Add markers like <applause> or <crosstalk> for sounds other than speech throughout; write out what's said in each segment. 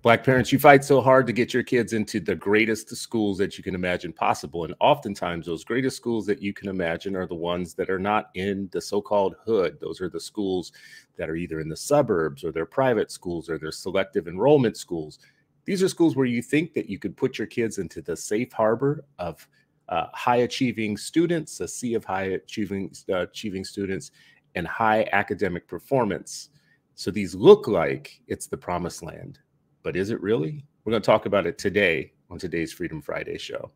Black parents, you fight so hard to get your kids into the greatest schools that you can imagine possible. And oftentimes, those greatest schools that you can imagine are the ones that are not in the so called hood. Those are the schools that are either in the suburbs or they're private schools or they're selective enrollment schools. These are schools where you think that you could put your kids into the safe harbor of uh, high achieving students, a sea of high achieving, uh, achieving students, and high academic performance. So these look like it's the promised land but is it really? We're going to talk about it today on today's Freedom Friday show.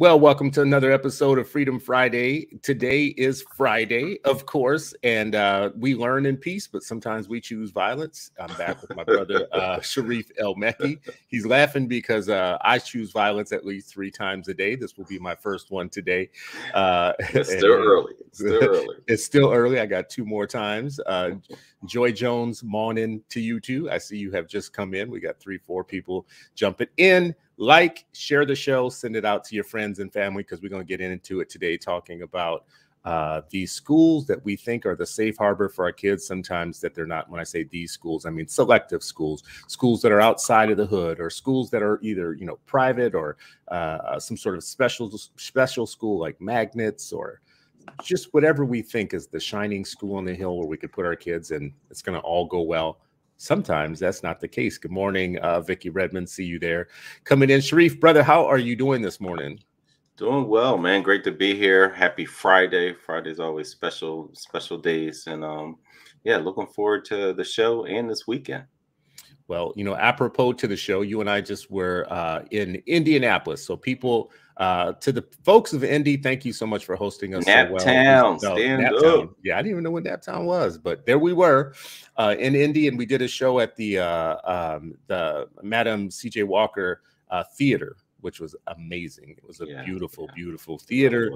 Well, welcome to another episode of Freedom Friday. Today is Friday, of course, and uh, we learn in peace, but sometimes we choose violence. I'm back with my brother, uh, <laughs> Sharif El Mekki. He's laughing because uh, I choose violence at least three times a day. This will be my first one today. Uh, <laughs> it's still early. It's still <laughs> early. it's still early. I got two more times. Uh, Joy Jones, morning to you too. I see you have just come in. We got three, four people jumping in like, share the show, send it out to your friends and family because we're going to get into it today talking about uh, these schools that we think are the safe harbor for our kids. Sometimes that they're not. When I say these schools, I mean selective schools, schools that are outside of the hood, or schools that are either you know private or uh, some sort of special special school like magnets or just whatever we think is the shining school on the hill where we could put our kids and it's going to all go well sometimes that's not the case. Good morning, uh, Vicky Redmond. See you there. Coming in, Sharif, brother, how are you doing this morning? Doing well, man. Great to be here. Happy Friday. Friday's always special, special days, and um, yeah, looking forward to the show and this weekend. Well, you know, apropos to the show, you and I just were uh, in Indianapolis. So, people, uh, to the folks of Indy, thank you so much for hosting us. Nap so well. Town, Nap Town. Yeah, I didn't even know what Nap Town was, but there we were uh, in Indy, and we did a show at the uh, um, the Madam C.J. Walker uh, Theater, which was amazing. It was a yeah, beautiful, yeah. beautiful theater.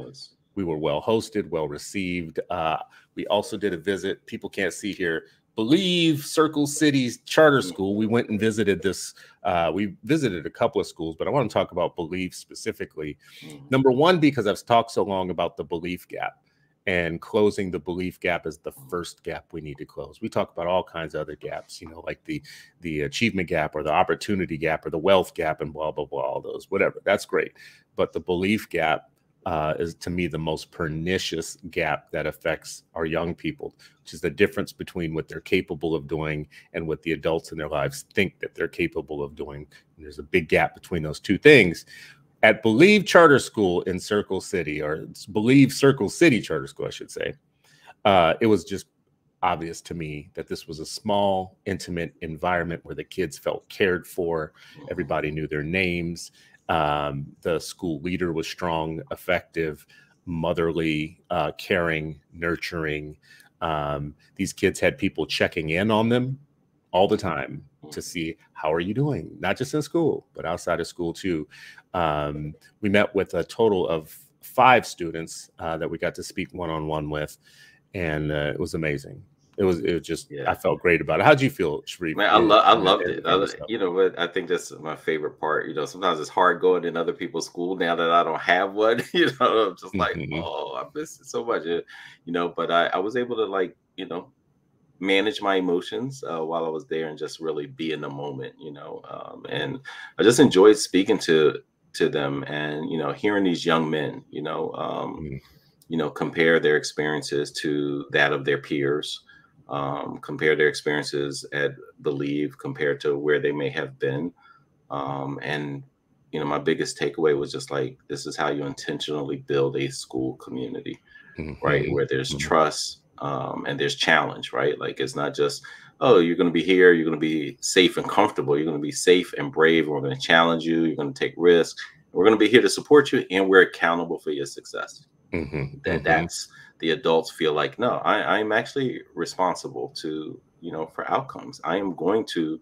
We were well hosted, well received. Uh, we also did a visit. People can't see here believe Circle City's charter mm. school. We went and visited this. Uh, we visited a couple of schools, but I want to talk about belief specifically. Mm-hmm. Number one, because I've talked so long about the belief gap and closing the belief gap is the first gap we need to close. We talk about all kinds of other gaps, you know, like the the achievement gap or the opportunity gap or the wealth gap and blah blah blah all those whatever. That's great. But the belief gap uh, is to me the most pernicious gap that affects our young people, which is the difference between what they're capable of doing and what the adults in their lives think that they're capable of doing. And there's a big gap between those two things. At Believe Charter School in Circle City, or Believe Circle City Charter School, I should say, uh, it was just obvious to me that this was a small, intimate environment where the kids felt cared for. Everybody knew their names. Um, the school leader was strong, effective, motherly, uh, caring, nurturing. Um, these kids had people checking in on them all the time to see how are you doing, not just in school, but outside of school too. Um, we met with a total of five students uh, that we got to speak one on one with, and uh, it was amazing it was it was just yeah. I felt great about it. How'd you feel, Sharif? Man, I love I loved it. I, you know what? I think that's my favorite part. You know, sometimes it's hard going in other people's school now that I don't have one. <laughs> You know, I'm just like, mm-hmm. oh, I miss it so much. You know, but I, I was able to like, you know, manage my emotions uh, while I was there and just really be in the moment. You know, um, and I just enjoyed speaking to to them and you know hearing these young men. You know. Um, mm-hmm. You know, compare their experiences to that of their peers um, compare their experiences at Believe compared to where they may have been. Um, and, you know, my biggest takeaway was just like, this is how you intentionally build a school community, mm-hmm. right? Where there's mm-hmm. trust um, and there's challenge, right? Like, it's not just, oh, you're going to be here, you're going to be safe and comfortable, you're going to be safe and brave, and we're going to challenge you, you're going to take risks, we're going to be here to support you, and we're accountable for your success. Mm-hmm. That, mm-hmm. That's the adults feel like no I, i'm actually responsible to you know for outcomes. I am going to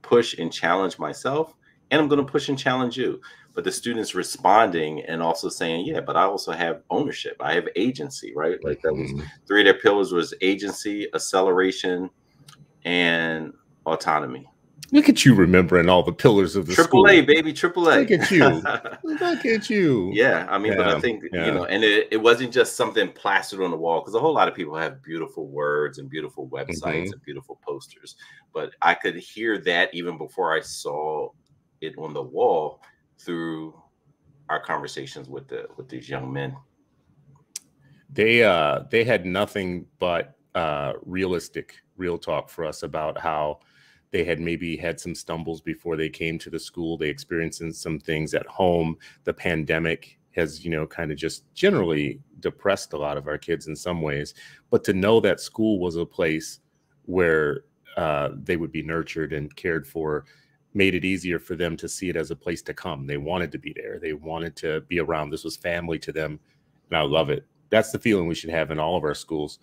push and challenge myself and i'm going to push and challenge you. But the students responding and also saying yeah but i also have ownership. I have agency right? Like that was mm-hmm. three of their pillars was agency acceleration and autonomy Look at you remembering all the pillars of the triple. A, baby, triple A. Look at you. <laughs> Look at you. Yeah, I mean, yeah, but I think yeah. you know, and it, it wasn't just something plastered on the wall because a whole lot of people have beautiful words and beautiful websites mm-hmm. and beautiful posters. But I could hear that even before I saw it on the wall through our conversations with the with these young men. They uh they had nothing but uh realistic real talk for us about how they had maybe had some stumbles before they came to the school. They experienced some things at home. The pandemic has, you know, kind of just generally depressed a lot of our kids in some ways. But to know that school was a place where uh, they would be nurtured and cared for made it easier for them to see it as a place to come. They wanted to be there. They wanted to be around. This was family to them. And I love it. That's the feeling we should have in all of our schools.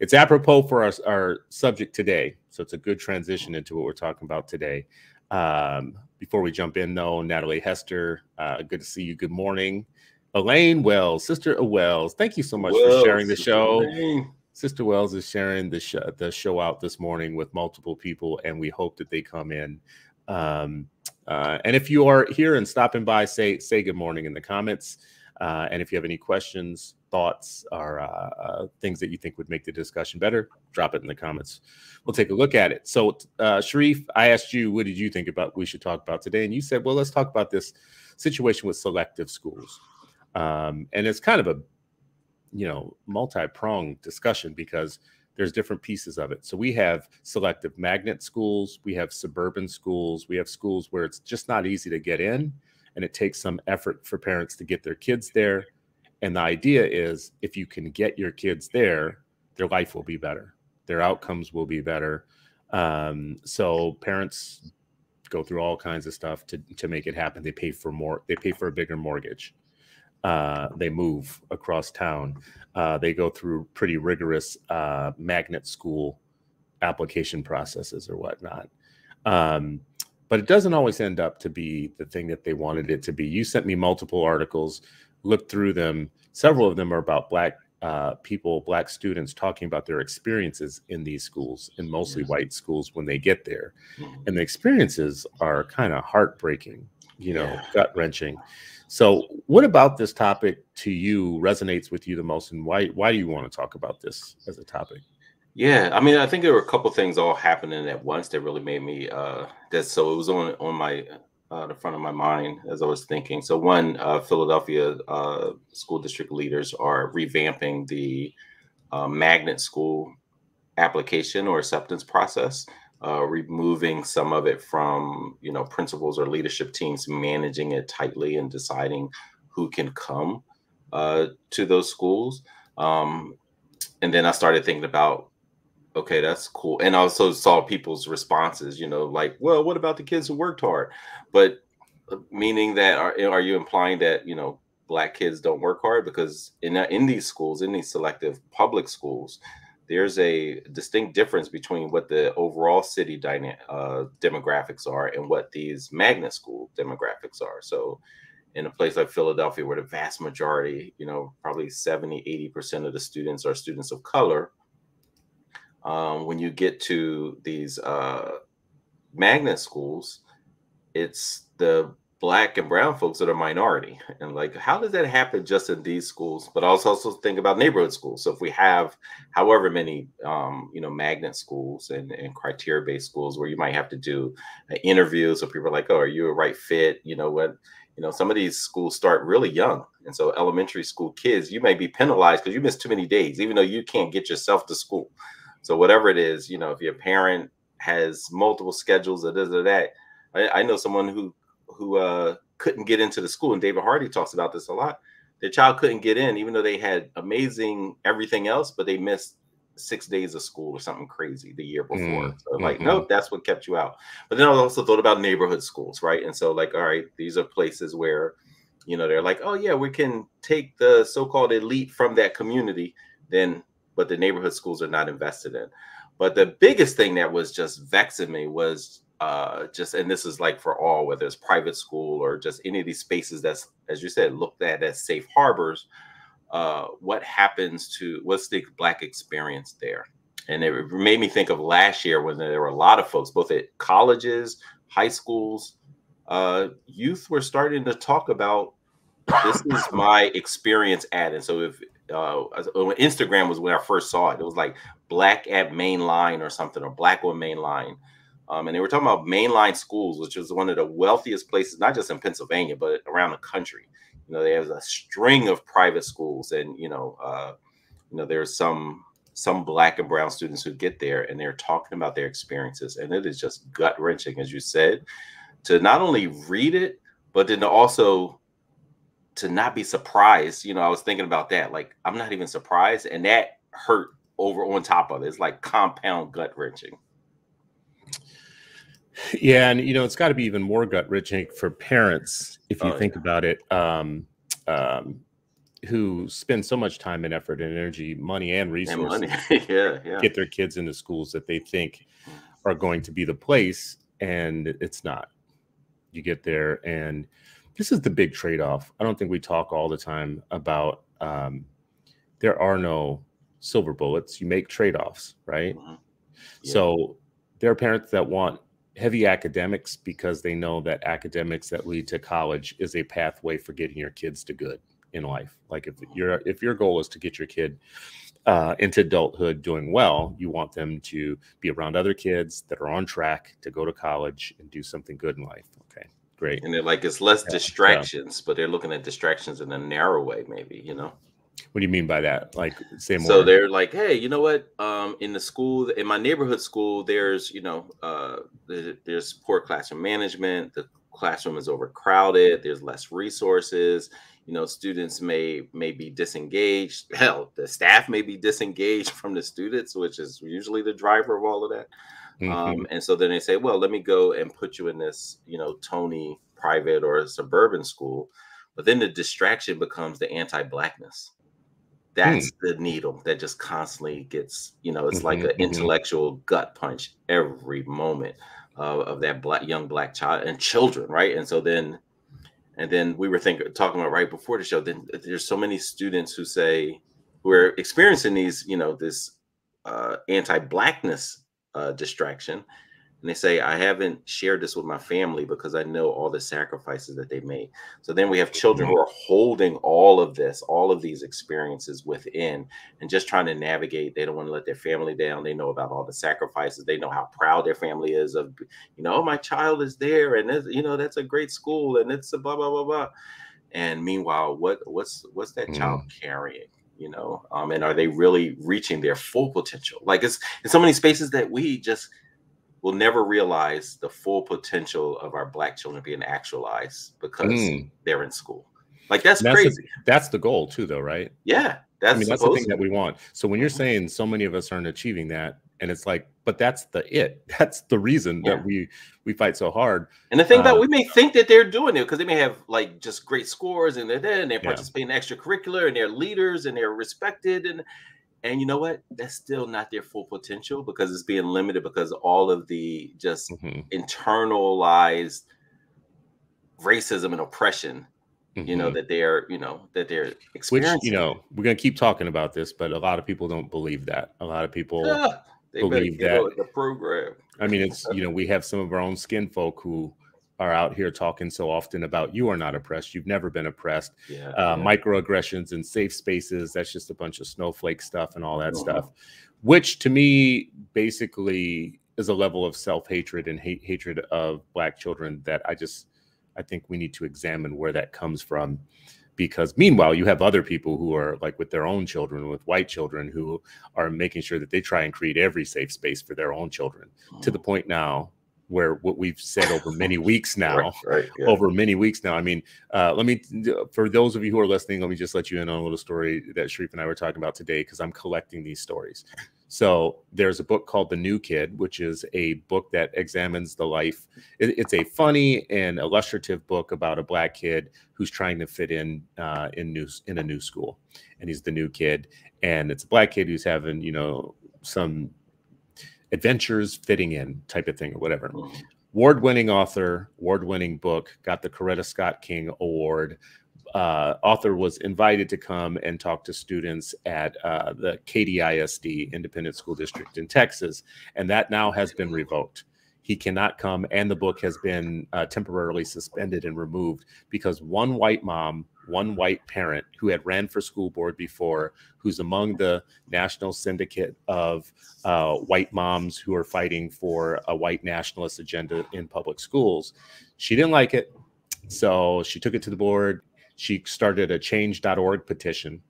It's apropos for our, our subject today. So it's a good transition into what we're talking about today. Um, before we jump in, though, Natalie Hester, uh, good to see you. Good morning. Elaine Wells, Sister Wells, thank you so much Wells, for sharing the show. Elaine. Sister Wells is sharing the, sh- the show out this morning with multiple people, and we hope that they come in. Um, uh, and if you are here and stopping by, say say good morning in the comments. Uh, and if you have any questions, thoughts, or uh, uh, things that you think would make the discussion better, drop it in the comments. We'll take a look at it. So, uh, Sharif, I asked you, what did you think about we should talk about today? And you said, well, let's talk about this situation with selective schools. Um, and it's kind of a, you know, multi-pronged discussion because there's different pieces of it. So we have selective magnet schools, we have suburban schools, we have schools where it's just not easy to get in and it takes some effort for parents to get their kids there. And the idea is if you can get your kids there, their life will be better, their outcomes will be better. Um, so parents go through all kinds of stuff to, to make it happen. They pay for more, they pay for a bigger mortgage. Uh, they move across town. Uh, they go through pretty rigorous uh, magnet school application processes or whatnot. Um, but it doesn't always end up to be the thing that they wanted it to be. You sent me multiple articles, looked through them. Several of them are about Black uh, people, Black students talking about their experiences in these schools, in mostly yes. white schools when they get there. Mm-hmm. And the experiences are kind of heartbreaking, you know, yeah. gut wrenching. So, what about this topic to you resonates with you the most, and why why do you want to talk about this as a topic? Yeah, I mean, I think there were a couple things all happening at once that really made me uh that so it was on on my uh the front of my mind as I was thinking. So one, uh Philadelphia uh school district leaders are revamping the uh, magnet school application or acceptance process, uh removing some of it from, you know, principals or leadership teams managing it tightly and deciding who can come uh to those schools. Um and then I started thinking about okay, that's cool. And also saw people's responses, you know, like, well, what about the kids who worked hard? But uh, meaning that are, are you implying that, you know, black kids don't work hard because in uh, in these schools, in these selective public schools, there's a distinct difference between what the overall city dyna- uh, demographics are and what these magnet school demographics are. So in a place like Philadelphia, where the vast majority, you know, probably 70, 80% of the students are students of color, um, when you get to these uh, magnet schools, it's the black and brown folks that are minority. <laughs> And like, how does that happen just in these schools? But also, also think about neighborhood schools. So if we have however many, um, you know, magnet schools and, and criteria based schools where you might have to do an interview. So people are like, oh, are you a right fit? You know what? You know, some of these schools start really young. And so elementary school kids, you may be penalized because you missed too many days, even though you can't get yourself to school. So whatever it is, you know, if your parent has multiple schedules or this or that, I, I know someone who who uh, couldn't get into the school, and David Hardy talks about this a lot. Their child couldn't get in, even though they had amazing everything else, but they missed six days of school or something crazy the year before. Mm, so like, mm-hmm. no, that's what kept you out. But then I also thought about neighborhood schools, right? And so like, all right, these are places where, you know, they're like, oh yeah, we can take the so-called elite from that community. Then but the neighborhood schools are not invested in. But the biggest thing that was just vexing me was uh, just, and this is like for all, whether it's private school or just any of these spaces that's, as you said, looked at as safe harbors. Uh, what happens to what's the black experience there? and it made me think of last year when there were a lot of folks, both at colleges, high schools, uh, youth were starting to talk about this is my experience at. And so if uh, Instagram was when I first saw it, it was like black at mainline or something, or black on mainline. Um, and they were talking about mainline schools, which is one of the wealthiest places, not just in Pennsylvania, but around the country. You know, they have a string of private schools, and you know, uh, you know, there's some some black and brown students who get there and they're talking about their experiences and it is just gut wrenching as you said to not only read it but then to also to not be surprised you know i was thinking about that like i'm not even surprised and that hurt over on top of it it's like compound gut wrenching yeah and you know it's got to be even more gut wrenching for parents if you oh, think yeah. about it um, um, who spend so much time and effort and energy, money and resources, and money. <laughs> yeah, yeah, get their kids into schools that they think are going to be the place, and it's not. You get there, and this is the big trade-off. I don't think we talk all the time about. Um, there are no silver bullets. You make trade-offs, right? Mm-hmm. Yeah. So there are parents that want heavy academics because they know that academics that lead to college is a pathway for getting your kids to good in life. Like if your if your goal is to get your kid uh, into adulthood doing well, you want them to be around other kids that are on track to go to college and do something good in life. Okay, great. And they're like it's less yeah, distractions, but they're looking at distractions in a narrow way, maybe you know. What do you mean by that? Like, say more. So they're like, hey, you know what? Um, in the school, in my neighborhood school, there's, you know, uh, there's poor classroom management. The classroom is overcrowded. There's less resources you know students may may be disengaged <laughs> hell the staff may be disengaged <laughs> from the students which is usually the driver of all of that mm-hmm. um, and so then they say well let me go and put you in this you know tony private or suburban school but then the distraction becomes the anti-blackness that's mm. the needle that just constantly gets you know it's mm-hmm, like an mm-hmm. intellectual gut punch every moment uh, of that black young black child and children right and so then and then we were thinking, talking about right before the show. Then there's so many students who say who are experiencing these, you know, this uh, anti-blackness uh, distraction, and they say i haven't shared this with my family because i know all the sacrifices that they made. So then we have children who are holding all of this all of these experiences within and just trying to navigate. They don't want to let their family down. They know about all the sacrifices. They know how proud their family is of you know oh, my child is there and you know that's a great school and it's a blah blah blah blah. And meanwhile what what's what's that mm. child carrying you know um and are they really reaching their full potential like it's in so many spaces that we just will never realize the full potential of our black children being actualized because mm. they're in school. Like that's, that's crazy. A, that's the goal too, though, right? Yeah, that's I mean that's the thing that we want. So when you're mm-hmm. saying so many of us aren't achieving that, and it's like, but that's the it. <laughs> That's the reason yeah. that we we fight so hard. And the thing uh, about we may think that they're doing it because they may have like just great scores and they're there and they're participating yeah. in extracurricular and they're leaders and they're respected and and you know what? That's still not their full potential because it's being limited because all of the just mm-hmm. internalized racism and oppression, mm-hmm. you know, mm-hmm. that they're, you know, that they're experiencing. Which, you know, we're going to keep talking about this, but a lot of people don't believe that. A lot of people believe that. The program. I mean, it's, you know, we have some of our own skin folk who are out here talking so often about you are not oppressed. You've never been oppressed. Yeah, uh, yeah. Microaggressions and safe spaces. That's just a bunch of snowflake stuff and all that uh-huh. stuff, which to me basically is a level of self hatred and hate hatred of black children that I just I think we need to examine where that comes from. Because meanwhile, you have other people who are like with their own children, with white children, who are making sure that they try and create every safe space for their own children. To the mm. point now where what we've said over many <laughs> weeks now, right, right, yeah. over many weeks now. I mean, uh, let me, for those of you who are listening, let me just let you in on a little story that Sharif and I were talking about today because I'm collecting these stories. So there's a book called The New Kid, which is a book that examines the life. It, it's a funny and illustrative book about a black kid who's trying to fit in uh, in new in a new school, and he's the new kid, and it's a black kid who's having you know some adventures fitting in type of thing or whatever. Mm-hmm. Award winning author, award winning book, got the Coretta Scott King Award. uh, author was invited to come and talk to students at uh, the Katy ISD Independent School District in Texas, and that now has been revoked. He cannot come, and the book has been uh, temporarily suspended and removed because one white mom, one white parent who had ran for school board before, who's among the national syndicate of uh, white moms who are fighting for a white nationalist agenda in public schools, she didn't like it. So she took it to the board. She started a change.org petition.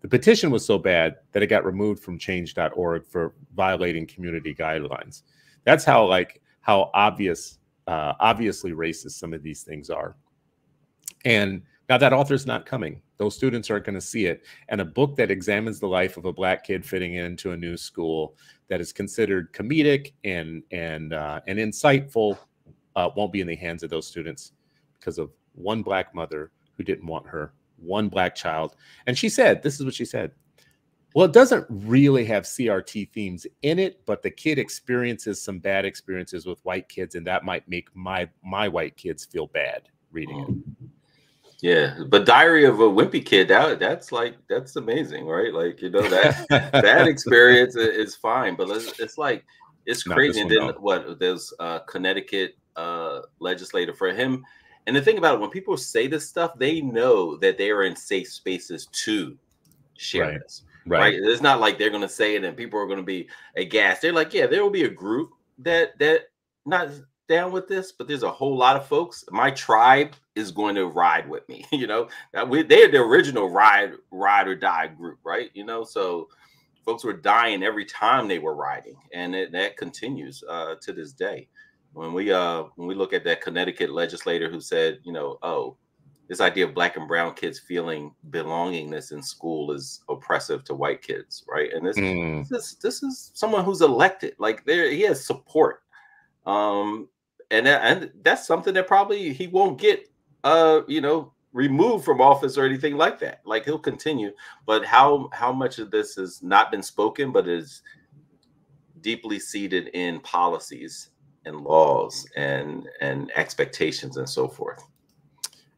The petition was so bad that it got removed from change.org for violating community guidelines. That's how like how obvious uh, obviously racist some of these things are. And now that author's not coming. Those students aren't going to see it. And a book that examines the life of a black kid fitting into a new school that is considered comedic and and uh, and insightful uh, won't be in the hands of those students because of one black mother who didn't want her, one black child. And she said, this is what she said. Well, it doesn't really have CRT themes in it, but the kid experiences some bad experiences with white kids, and that might make my my white kids feel bad reading it. Yeah, but Diary of a Wimpy Kid, that that's like that's amazing, right? Like you know that that <laughs> experience is fine, but it's, it's like it's crazy. And then what? There's uh, Connecticut uh, legislator for him and the thing about it, when people say this stuff, they know that they are in safe spaces to share right. this. Right. right. It's not like they're going to say it and people are going to be aghast. They're like, yeah, there will be a group that that not down with this, but there's a whole lot of folks. My tribe is going to ride with me. <laughs> You know, we, they're the original ride ride or die group, right? You know, so folks were dying every time they were riding, and it, that continues uh, to this day when we uh when we look at that Connecticut legislator who said, you know, oh, this idea of black and brown kids feeling belongingness in school is oppressive to white kids, right? And this mm. this this is someone who's elected, like there he has support, um, and that, and that's something that probably he won't get, uh, you know, removed from office or anything like that. Like he'll continue, but how how much of this has not been spoken, but is deeply seated in policies and laws and and expectations and so forth.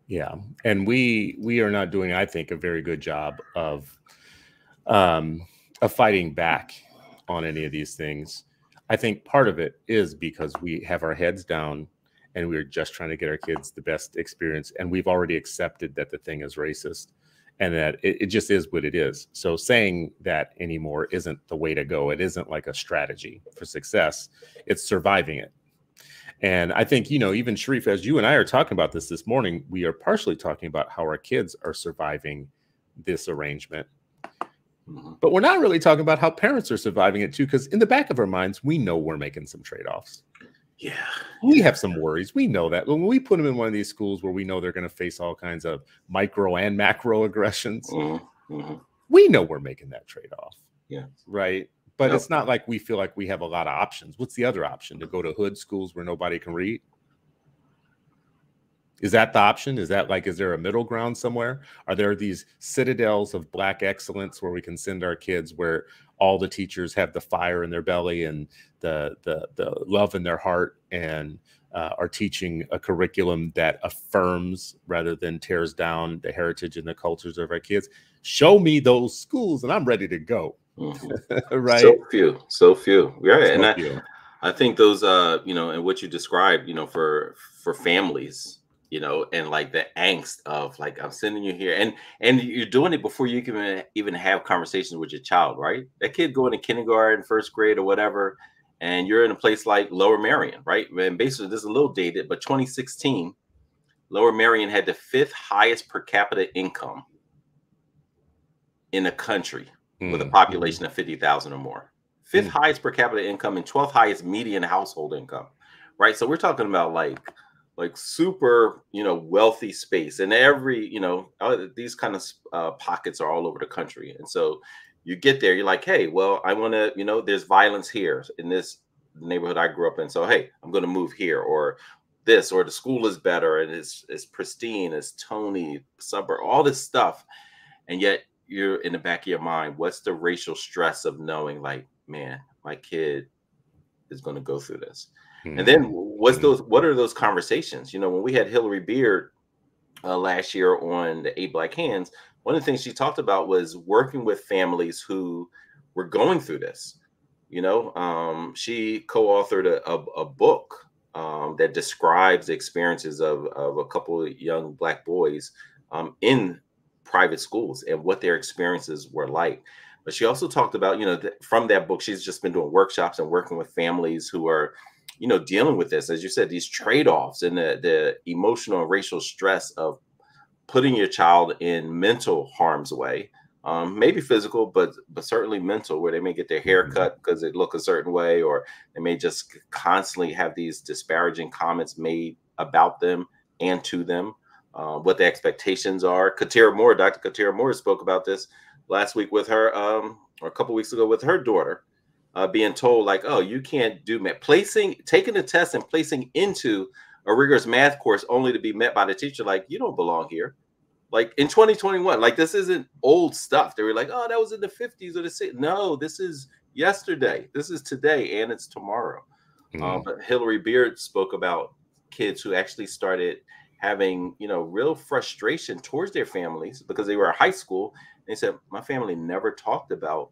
Yeah. And we we are not doing i think a very good job of um of fighting back on any of these things i think part of it is because we have our heads down and we're just trying to get our kids the best experience and we've already accepted that the thing is racist and that it, it, just is what it is. So saying that anymore isn't the way to go. It isn't like a strategy for success. It's surviving it. And I think, you know, even Sharif, as you and I are talking about this this morning, we are partially talking about how our kids are surviving this arrangement. Mm-hmm. But we're not really talking about how parents are surviving it too, because in the back of our minds, we know we're making some trade offs. Yeah. We have some worries. We know that when we put them in one of these schools where we know they're going to face all kinds of micro and macro aggressions, mm-hmm. mm-hmm. we know we're making that trade off. Yeah. Right. But it's not like we feel like we have a lot of options. What's the other option? To go to hood schools where nobody can read? Is that the option? Is that like, is there a middle ground somewhere? Are there these citadels of black excellence where we can send our kids where all the teachers have the fire in their belly and the the the love in their heart and uh, are teaching a curriculum that affirms rather than tears down the heritage and the cultures of our kids. Show me those schools, and I'm ready to go. Mm-hmm. <laughs> right. So few, so few. Yeah, so and few. I, I think those, uh, you know, and what you described, you know, for for families, you know, and like the angst of like I'm sending you here, and and you're doing it before you can even have conversations with your child, right? That kid going to kindergarten, first grade, or whatever and you're in a place like Lower Merion, right? And basically, this is a little dated, but 2016, Lower Merion had the fifth highest per capita income in the country mm. with a mm, population mm. of 50,000 or more. Fifth mm. highest per capita income and 12th highest median household income, right? So we're talking about like like super you know wealthy space and every you know these kind of uh, pockets are all over the country and so you get there, you're like, hey, well, I want to, you know, there's violence here in this neighborhood I grew up in. So, hey, I'm going to move here or this, or the school is better and it's, it's pristine, it's Tony, suburb, all this stuff. And yet you're in the back of your mind, what's the racial stress of knowing, like, man, my kid is going to go through this. Mm-hmm. And then what's mm-hmm. those, what are those conversations? You know, when we had Hilary Beard uh, last year on the Eight Black Hands, one of the things she talked about was working with families who were going through this. You know, um, she co-authored a, a, a book um, that describes the experiences of, of a couple of young black boys um, in private schools and what their experiences were like. But she also talked about, you know, th- from that book, she's just been doing workshops and working with families who are, you know, dealing with this, as you said, these trade-offs and the, the emotional and racial stress of putting your child in mental harm's way, um, maybe physical, but but certainly mental, where they may get their hair mm-hmm. cut because they look a certain way, or they may just constantly have these disparaging comments made about them and to them, uh, what the expectations are. Katira Moore, Dr. Katira Moore spoke about this last week with her, um, or a couple weeks ago with her daughter, uh, being told like, "Oh, you can't do math." Placing, taking a test and placing into a rigorous math course only to be met by the teacher like, "You don't belong here." Like in 2021, like this isn't old stuff. They were like, "Oh, that was in the 50s or the 60s." No, this is yesterday. This is today, and it's tomorrow. Mm-hmm. but Hilary Beard spoke about kids who actually started having, you know, real frustration towards their families because they were high school they said, My family never talked about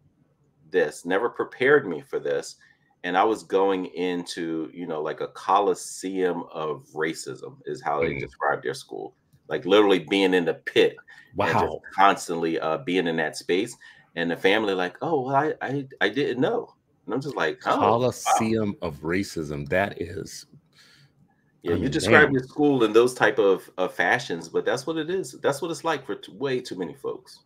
this, never prepared me for this. And I was going into, you know, like a coliseum of racism, is how they mm. described their school. Like literally being in the pit. Wow. constantly uh, being in that space. And the family, like, oh, well, I, I, I didn't know. And I'm just like, oh, coliseum wow. of racism. That is yeah, you describe your school in those type of, of fashions, but that's what it is. That's what it's like for way too many folks.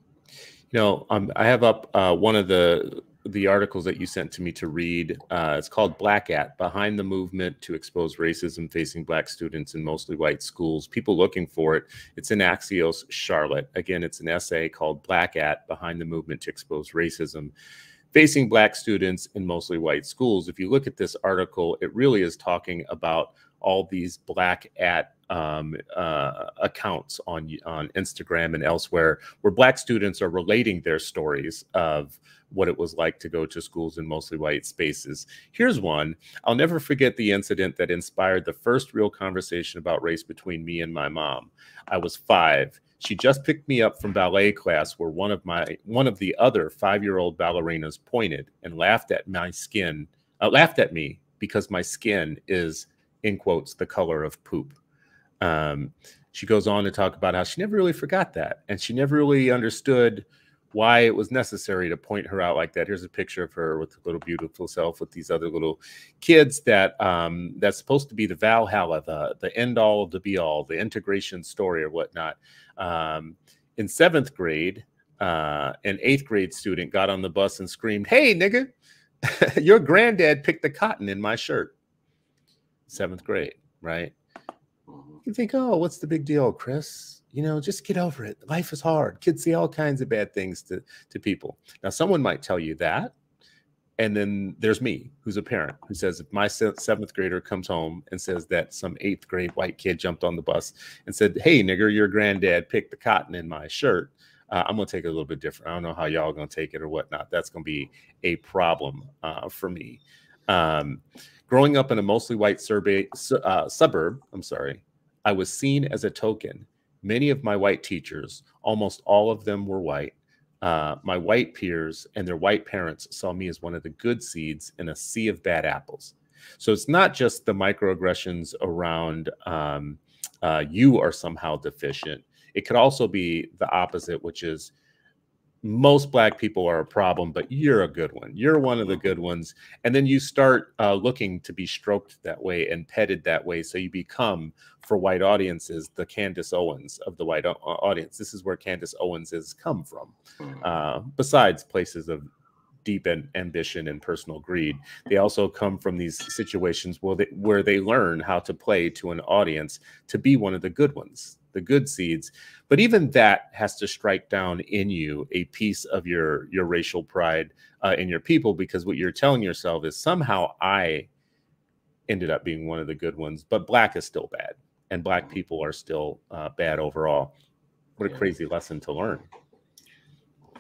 You know, um, I have up uh, one of the the articles that you sent to me to read. Uh, it's called Black At Behind the Movement to Expose Racism Facing Black Students in Mostly White Schools. People looking for it. It's in Axios, Charlotte. Again, it's an essay called Black At Behind the Movement to Expose Racism Facing Black Students in Mostly White Schools. If you look at this article, it really is talking about all these Black At um, uh, accounts on on Instagram and elsewhere where Black students are relating their stories of what it was like to go to schools in mostly white spaces. Here's one. I'll never forget the incident that inspired the first real conversation about race between me and my mom. I was five. She just picked me up from ballet class where one of my one of the other five-year-old ballerinas pointed and laughed at my skin, uh, laughed at me because my skin is in quotes the color of poop. Um, she goes on to talk about how she never really forgot that, and she never really understood why it was necessary to point her out like that. Here's a picture of her with a little beautiful self with these other little kids that um, that's supposed to be the Valhalla, the the end all, the be all, the integration story or whatnot. Um, in seventh grade, uh, an eighth grade student got on the bus and screamed, "Hey, nigga, <laughs> your granddad picked the cotton in my shirt." Seventh grade, right? you think, oh, what's the big deal, Chris? You know, just get over it. Life is hard. Kids say all kinds of bad things to, to people. Now, someone might tell you that. And then there's me, who's a parent, who says if my seventh grader comes home and says that some eighth grade white kid jumped on the bus and said, Hey, nigger, your granddad picked the cotton in my shirt, uh, I'm going to take it a little bit different. I don't know how y'all going to take it or whatnot. That's going to be a problem uh, for me. Um, growing up in a mostly white survey, uh, suburb, I'm sorry, I was seen as a token. Many of my white teachers, almost all of them were white. Uh, my white peers and their white parents saw me as one of the good seeds in a sea of bad apples. So it's not just the microaggressions around um, uh, you are somehow deficient. It could also be the opposite, which is most black people are a problem, but you're a good one. You're one of the good ones. And then you start uh, looking to be stroked that way and petted that way. So you become, for white audiences, the Candace Owens of the white audience. This is where Candace Owens has come from, mm. uh, besides places of deep ambition and personal greed. They also come from these situations where they, where they learn how to play to an audience to be one of the good ones the good seeds. But even that has to strike down in you a piece of your your racial pride uh, in your people, because what you're telling yourself is somehow I ended up being one of the good ones, but black is still bad, and black mm-hmm. people are still uh, bad overall. What a crazy lesson to learn.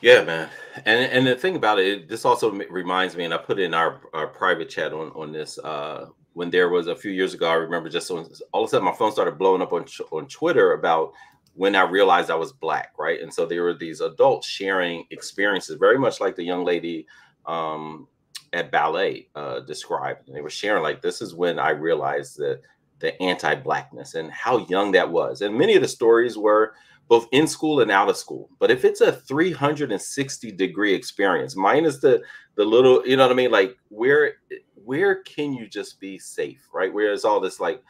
Yeah, man. And and the thing about it, this also reminds me, and I put in our, our private chat on on this. Uh, when there was a few years ago, I remember just on, all of a sudden my phone started blowing up on on Twitter about when I realized I was black, right? And so there were these adults sharing experiences, very much like the young lady um, at ballet uh, described. And they were sharing like, this is when I realized that the anti-blackness and how young that was. And many of the stories were both in school and out of school. But if it's a 360 degree experience, minus the the little, you know what I mean? Like where where can you just be safe, right? Where is all this like,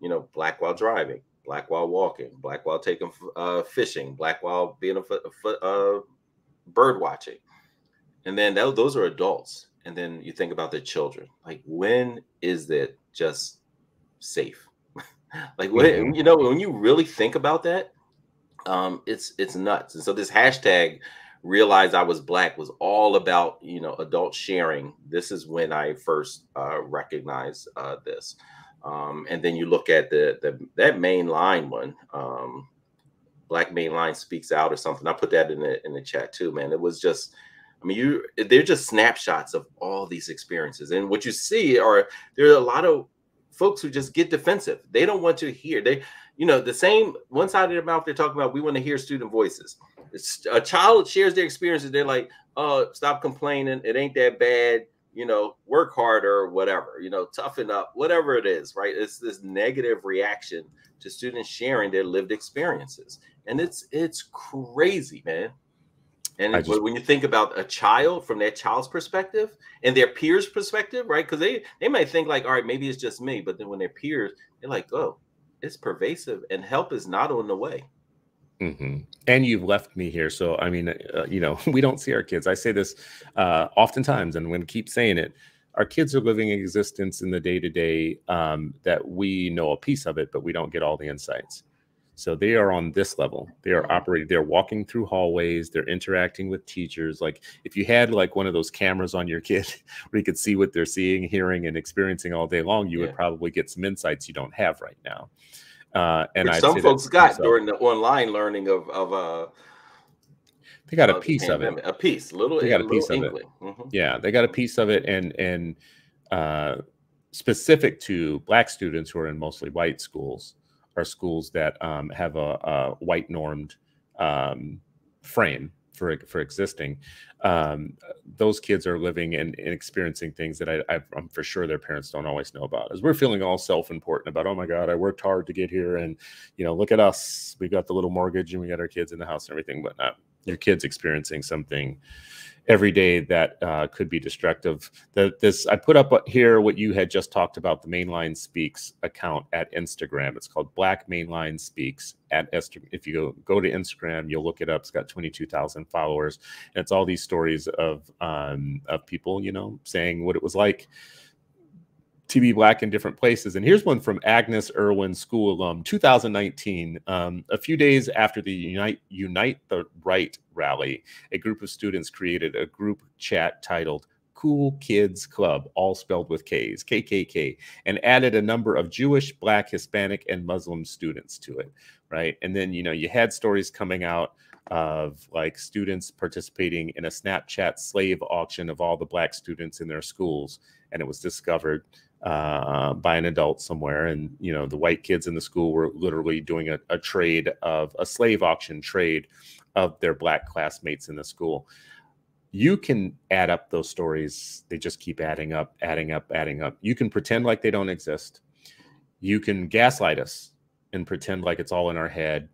you know, black while driving, black while walking, black while taking uh, fishing, black while being a, foot, a foot, uh, bird watching, and then that, those are adults. And then you think about the children. Like when is it just safe? <laughs> like when mm-hmm. you know when you really think about that, um, it's it's nuts. And so this hashtag realized I was black was all about you know adult sharing. This is when I first uh, recognized uh, this. Um, and then you look at the, the that main line one, um, Black Main Line speaks out or something. I put that in the in the chat too, man. It was just, I mean, you they're just snapshots of all these experiences, and what you see are there are a lot of folks who just get defensive. They don't want to hear they you know, the same one side of their mouth they're talking about. We want to hear student voices. It's, a child shares their experiences. They're like, "Oh, stop complaining. It ain't that bad. You know, work harder, or whatever. You know, toughen up, whatever it is." Right? It's this negative reaction to students sharing their lived experiences, and it's it's crazy, man. And just, when you think about a child from that child's perspective and their peers' perspective, right? Because they they might think like, all right, maybe it's just me, but then when their peers, they're like, oh, it's pervasive and help is not on the way. Mm-hmm. And you've left me here. So, I mean, uh, you know, <laughs> we don't see our kids. I say this uh, oftentimes, and when keep saying it, our kids are living existence in the day to day that we know a piece of it, but we don't get all the insights. So they are on this level. They are mm-hmm. operating, they're walking through hallways, they're interacting with teachers. Like if you had like one of those cameras on your kid <laughs> where you could see what they're seeing, hearing, and experiencing all day long, you yeah. would probably get some insights you don't have right now. Uh, and Which some folks got during the online learning of of uh they got a piece of it. A piece, little. They got a piece of it. Mm-hmm. Yeah, they got a piece of it, and and uh, specific to black students who are in mostly white schools are schools that um, have a, a, white normed um, frame for for existing, um, those kids are living and, and experiencing things that I, am for sure their parents don't always know about. As we're feeling all self-important about, oh my God, I worked hard to get here, and you know, look at us, we got the little mortgage, and we got our kids in the house and everything, but not your kids experiencing something every day that uh, could be destructive. The, this I put up here what you had just talked about the Mainline Speaks account at Instagram. It's called Black Mainline Speaks at Esther. if you go, go to Instagram, you'll look it up. It's got 22,000 followers, and it's all these stories of um, of people, you know, saying what it was like to be black in different places. And here's one from Agnes Irwin School alum, 2019. Um, a few days after the Unite Unite the Right rally, a group of students created a group chat titled Cool Kids Club, all spelled with K's, KKK, and added a number of Jewish, Black, Hispanic, and Muslim students to it, right? And then, you know, you had stories coming out of like students participating in a Snapchat slave auction of all the Black students in their schools. And it was discovered uh, by an adult somewhere. And, you know, the white kids in the school were literally doing a, a trade of a slave auction trade of their black classmates in the school. You can add up those stories. They just keep adding up, adding up, adding up. You can pretend like they don't exist. You can gaslight us and pretend like it's all in our head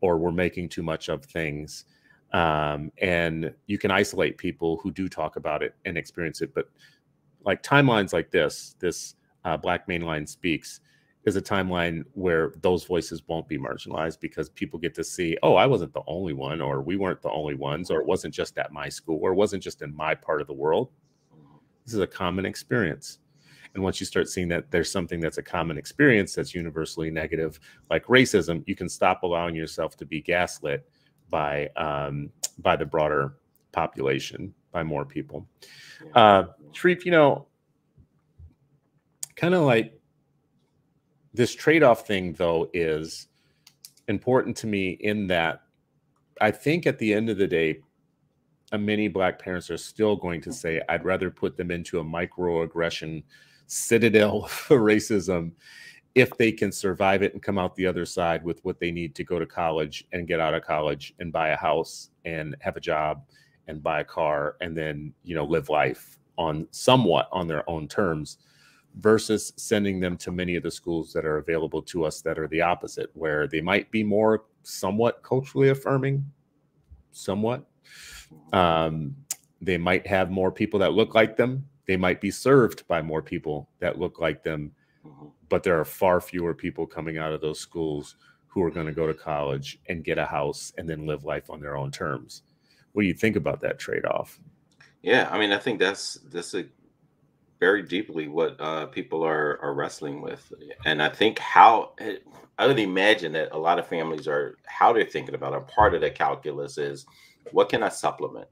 or we're making too much of things. Um, and you can isolate people who do talk about it and experience it. But like timelines like this, this uh, Black Mainline Speaks, is a timeline where those voices won't be marginalized because people get to see, oh, I wasn't the only one, or we weren't the only ones, or it wasn't just at my school, or it wasn't just in my part of the world. This is a common experience. And once you start seeing that there's something that's a common experience that's universally negative, like racism, you can stop allowing yourself to be gaslit by um, by the broader population, by more people. Uh, Sharif, you know, kind of like this trade-off thing though is important to me in that I think at the end of the day, many black parents are still going to say, I'd rather put them into a microaggression citadel <laughs> of racism if they can survive it and come out the other side with what they need to go to college and get out of college and buy a house and have a job and buy a car and then you know live life on somewhat on their own terms versus sending them to many of the schools that are available to us that are the opposite where they might be more somewhat culturally affirming somewhat. Um, they might have more people that look like them. They might be served by more people that look like them mm-hmm. but there are far fewer people coming out of those schools who are going to go to college and get a house and then live life on their own terms what do you think about that trade-off yeah i mean i think that's that's a very deeply what uh, people are are wrestling with, and I think how I would imagine that a lot of families are how they're thinking about a part of the calculus is what can I supplement.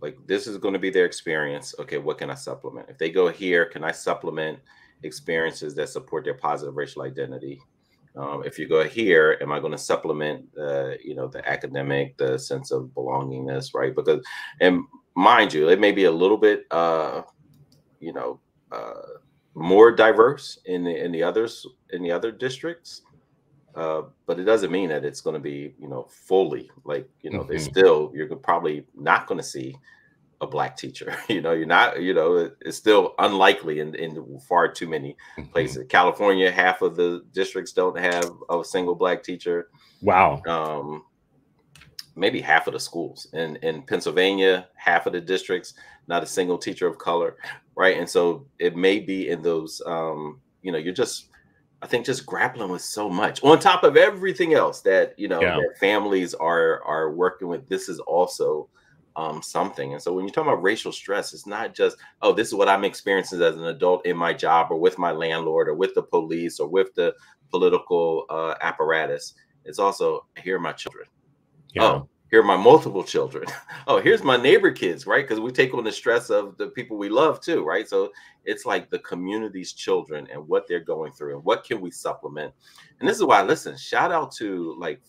Like this is going to be their experience. Okay, what can I supplement? If they go here, can I supplement experiences that support their positive racial identity? Um, if you go here, am I going to supplement, uh, you know, the academic, the sense of belongingness, right? Because, and mind you, it may be a little bit, uh, you know, uh, more diverse in the in the others in the other districts, uh, but it doesn't mean that it's going to be, you know, fully like, you know, mm-hmm. they still you're probably not going to see a black teacher. <laughs> you know, you're not, you know, it's still unlikely in, in far too many mm-hmm. places. Mm-hmm. California, half of the districts don't have a single black teacher. Wow. Um, maybe half of the schools in in Pennsylvania, half of the districts, not a single teacher of color, right? And so it may be in those, um, you know, you're just, I think, just grappling with so much on top of everything else that you know yeah. that families are are working with. This is also um, something. And so when you talk about racial stress, it's not just, oh, this is what I'm experiencing as an adult in my job or with my landlord or with the police or with the political uh, apparatus. It's also here are my children yeah. Oh, here are my multiple children. <laughs> oh, here's my neighbor kids, right? Because we take on the stress of the people we love too, right? So it's like the community's children and what they're going through and what can we supplement. And this is why, listen, shout out to like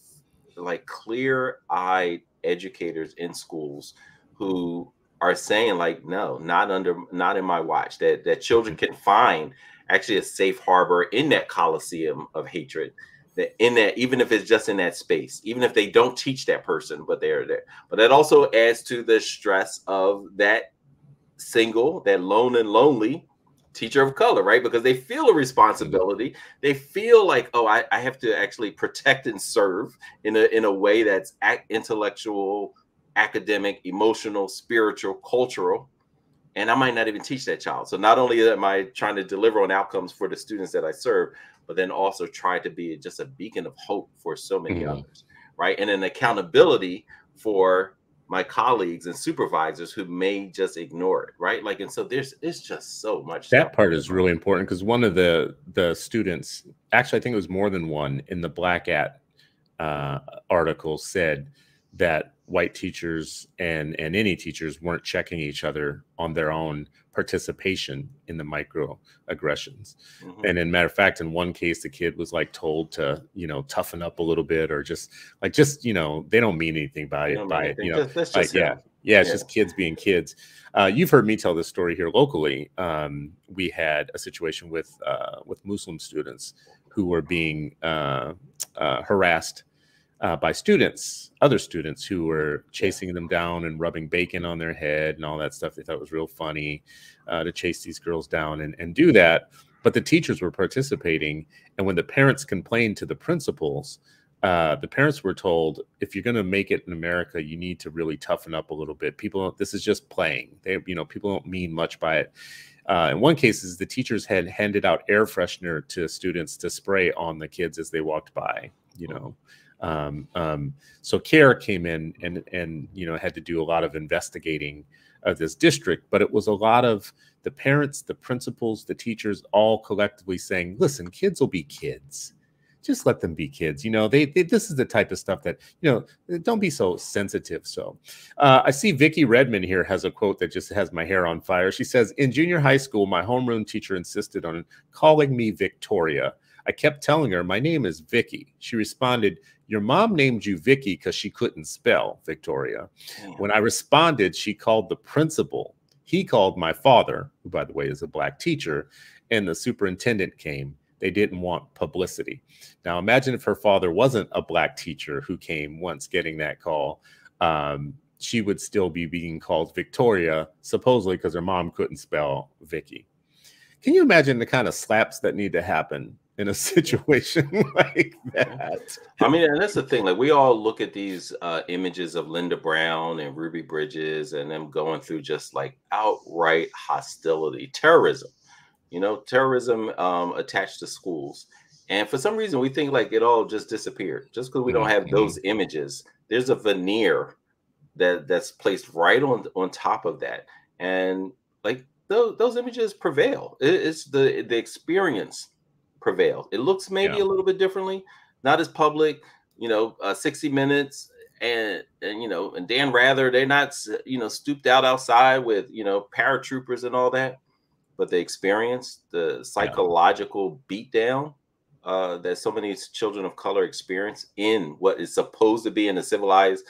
like clear-eyed educators in schools who are saying like no not under not in my watch that that children can find actually a safe harbor in that coliseum of hatred that in that even if it's just in that space even if they don't teach that person but they're there. But that also adds to the stress of that single that lone and lonely teacher of color right because they feel a responsibility they feel like oh i, I have to actually protect and serve in a in a way that's intellectual academic emotional spiritual cultural and i might not even teach that child so not only am i trying to deliver on outcomes for the students that i serve but then also try to be just a beacon of hope for so many mm-hmm. others, right? And an accountability for my colleagues and supervisors who may just ignore it, right? Like, and so there's it's just so much. That part is really important because one of the the students, actually, I think it was more than one in the Black-At uh, article said that white teachers and and any teachers weren't checking each other on their own participation in the microaggressions. Mm-hmm. And in matter of fact, in one case, the kid was like told to, you know, toughen up a little bit or just like just, you know, they don't mean anything by it, by it, you know. That's, like, yeah. Yeah, it's yeah. just kids being kids. Uh, you've heard me tell this story here locally. Um, we had a situation with uh, with Muslim students who were being uh, uh harassed uh, by students, other students who were chasing them down and rubbing bacon on their head and all that stuff. They thought was real funny uh, to chase these girls down and, and do that. But the teachers were participating. And when the parents complained to the principals, uh, the parents were told, if you're going to make it in America, you need to really toughen up a little bit. People, this is just playing. They, you know, people don't mean much by it. Uh, in one case, is the teachers had handed out air freshener to students to spray on the kids as they walked by. You know, um, um, so CAIR came in and and you know had to do a lot of investigating of this district, but it was a lot of the parents, the principals, the teachers, all collectively saying, "Listen, kids will be kids." just let them be kids. You know, they, they, this is the type of stuff that you know. Don't be so sensitive. So, uh, I see Vicky Redmond here has a quote that just has my hair on fire. She says, "In junior high school, my homeroom teacher insisted on calling me Victoria. I kept telling her my name is Vicky. She responded, your mom named you Vicky because she couldn't spell Victoria. When I responded, she called the principal. He called my father, who, by the way, is a black teacher, and the superintendent came, they didn't want publicity. Now, imagine if her father wasn't a black teacher who came once getting that call. Um, she would still be being called Victoria, supposedly because her mom couldn't spell Vicky. Can you imagine the kind of slaps that need to happen in a <laughs> situation <laughs> like that? I mean, and that's the thing. Like we all look at these uh, images of Linda Brown and Ruby Bridges and them going through just like outright hostility, terrorism you know, terrorism um, attached to schools. And for some reason, we think like it all just disappeared just because we don't have mm-hmm. those images. There's a veneer that that's placed right on on top of that, and like those those images prevail. It, it's the the experience prevails. It looks maybe yeah. a little bit differently, not as public. You know, uh, 60 Minutes and and you know and Dan Rather, they're not you know stooped out outside with you know paratroopers and all that but they experience, the psychological yeah. beatdown uh, that so many children of color experience in what is supposed to be in a civilized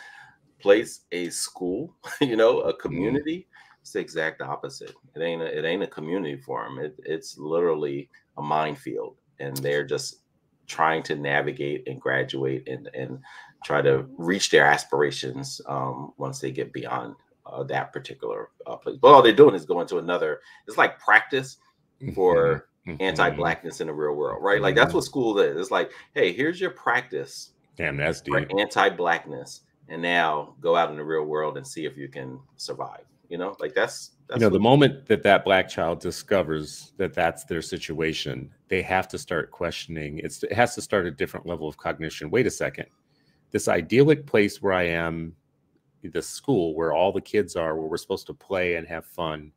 place, a school, <laughs> you know, a mm-hmm. community. Mm. It's the exact opposite. It ain't a, it ain't a community for them. It, it's literally a minefield, and they're just trying to navigate and graduate and and try to reach their aspirations um, once they get beyond uh, that particular uh, place. But all they're doing is going to another. It's like practice for mm-hmm. anti-blackness in the real world, right? Like that's mm-hmm. what school is. It's like, hey, here's your practice. Damn, that's deep. Anti-blackness, and now go out in the real world and see if you can survive. You know, like that's. That's you know, the moment that that black child discovers that that's their situation, they have to start questioning. It's it has to start a different level of cognition. Wait a second, this idyllic place where I am the school where all the kids are, where we're supposed to play and have fun,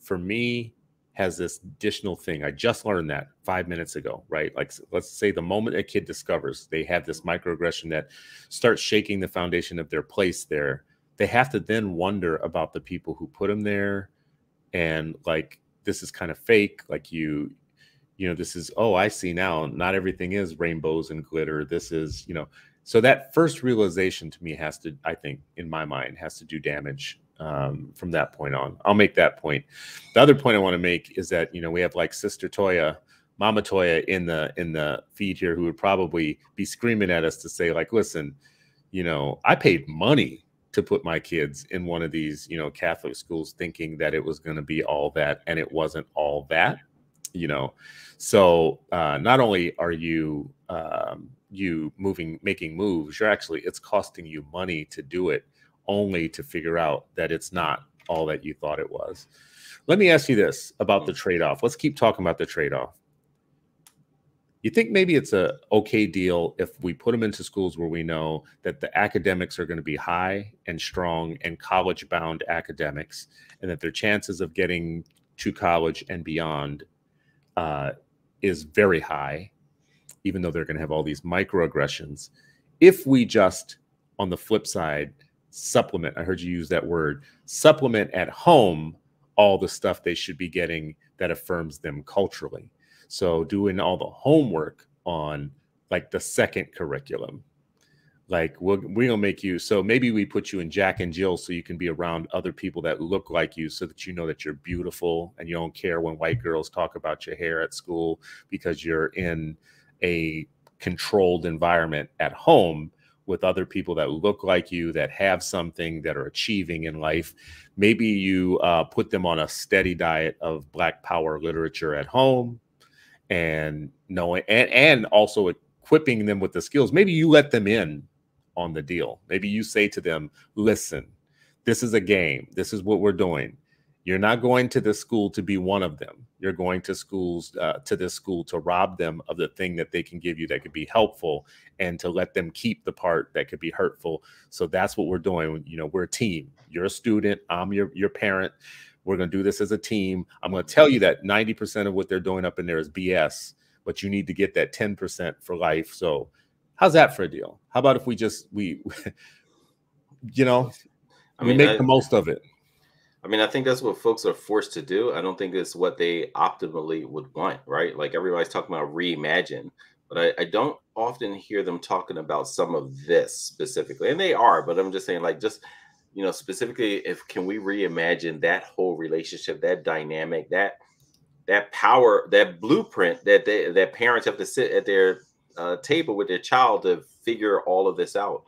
for me has this additional thing. I just learned that five minutes ago, right? Like, let's say the moment a kid discovers they have this microaggression that starts shaking the foundation of their place there, they have to then wonder about the people who put them there. And like, this is kind of fake. Like, you, you know, this is, oh, I see now, not everything is rainbows and glitter. This is, you know, so that first realization to me has to i think in my mind has to do damage um, from that point on i'll make that point the other point i want to make is that you know we have like sister toya mama toya in the in the feed here who would probably be screaming at us to say like listen you know i paid money to put my kids in one of these you know catholic schools thinking that it was going to be all that and it wasn't all that you know? So uh, not only are you um, you moving making moves you're actually it's costing you money to do it only to figure out that it's not all that you thought it was. Let me ask you this about the mm. trade-off. Let's keep talking about the trade-off you think maybe it's a okay deal if we put them into schools where we know that the academics are going to be high and strong and college bound academics and that their chances of getting to college and beyond uh, is very high even though they're going to have all these microaggressions. If we just, on the flip side, supplement, I heard you use that word, supplement at home all the stuff they should be getting that affirms them culturally. So doing all the homework on like the second curriculum. Like we're, we're gonna make you so maybe we put you in Jack and Jill so you can be around other people that look like you so that you know that you're beautiful and you don't care when white girls talk about your hair at school because you're in a controlled environment at home with other people that look like you, that have something, that are achieving in life. Maybe you uh, put them on a steady diet of Black Power literature at home, and knowing and and also equipping them with the skills. Maybe you let them in on the deal. Maybe you say to them, "Listen, this is a game. This is what we're doing. You're not going to the school to be one of them. You're going to schools uh, to this school to rob them of the thing that they can give you that could be helpful, and to let them keep the part that could be hurtful. So that's what we're doing. You know, we're a team. You're a student. I'm your your parent. We're going to do this as a team. I'm going to tell you that 90% of what they're doing up in there is BS, but you need to get that 10% for life. So, how's that for a deal? How about if we just we, <laughs> you know, I mean, we make I, the most of it. I mean, I think that's what folks are forced to do. I don't think it's what they optimally would want, right? Like everybody's talking about reimagine, but I, I, don't often hear them talking about some of this specifically. And they are, but I'm just saying, like, just you know, specifically, if can we reimagine that whole relationship, that dynamic, that that power, that blueprint that they, that parents have to sit at their uh, table with their child to figure all of this out.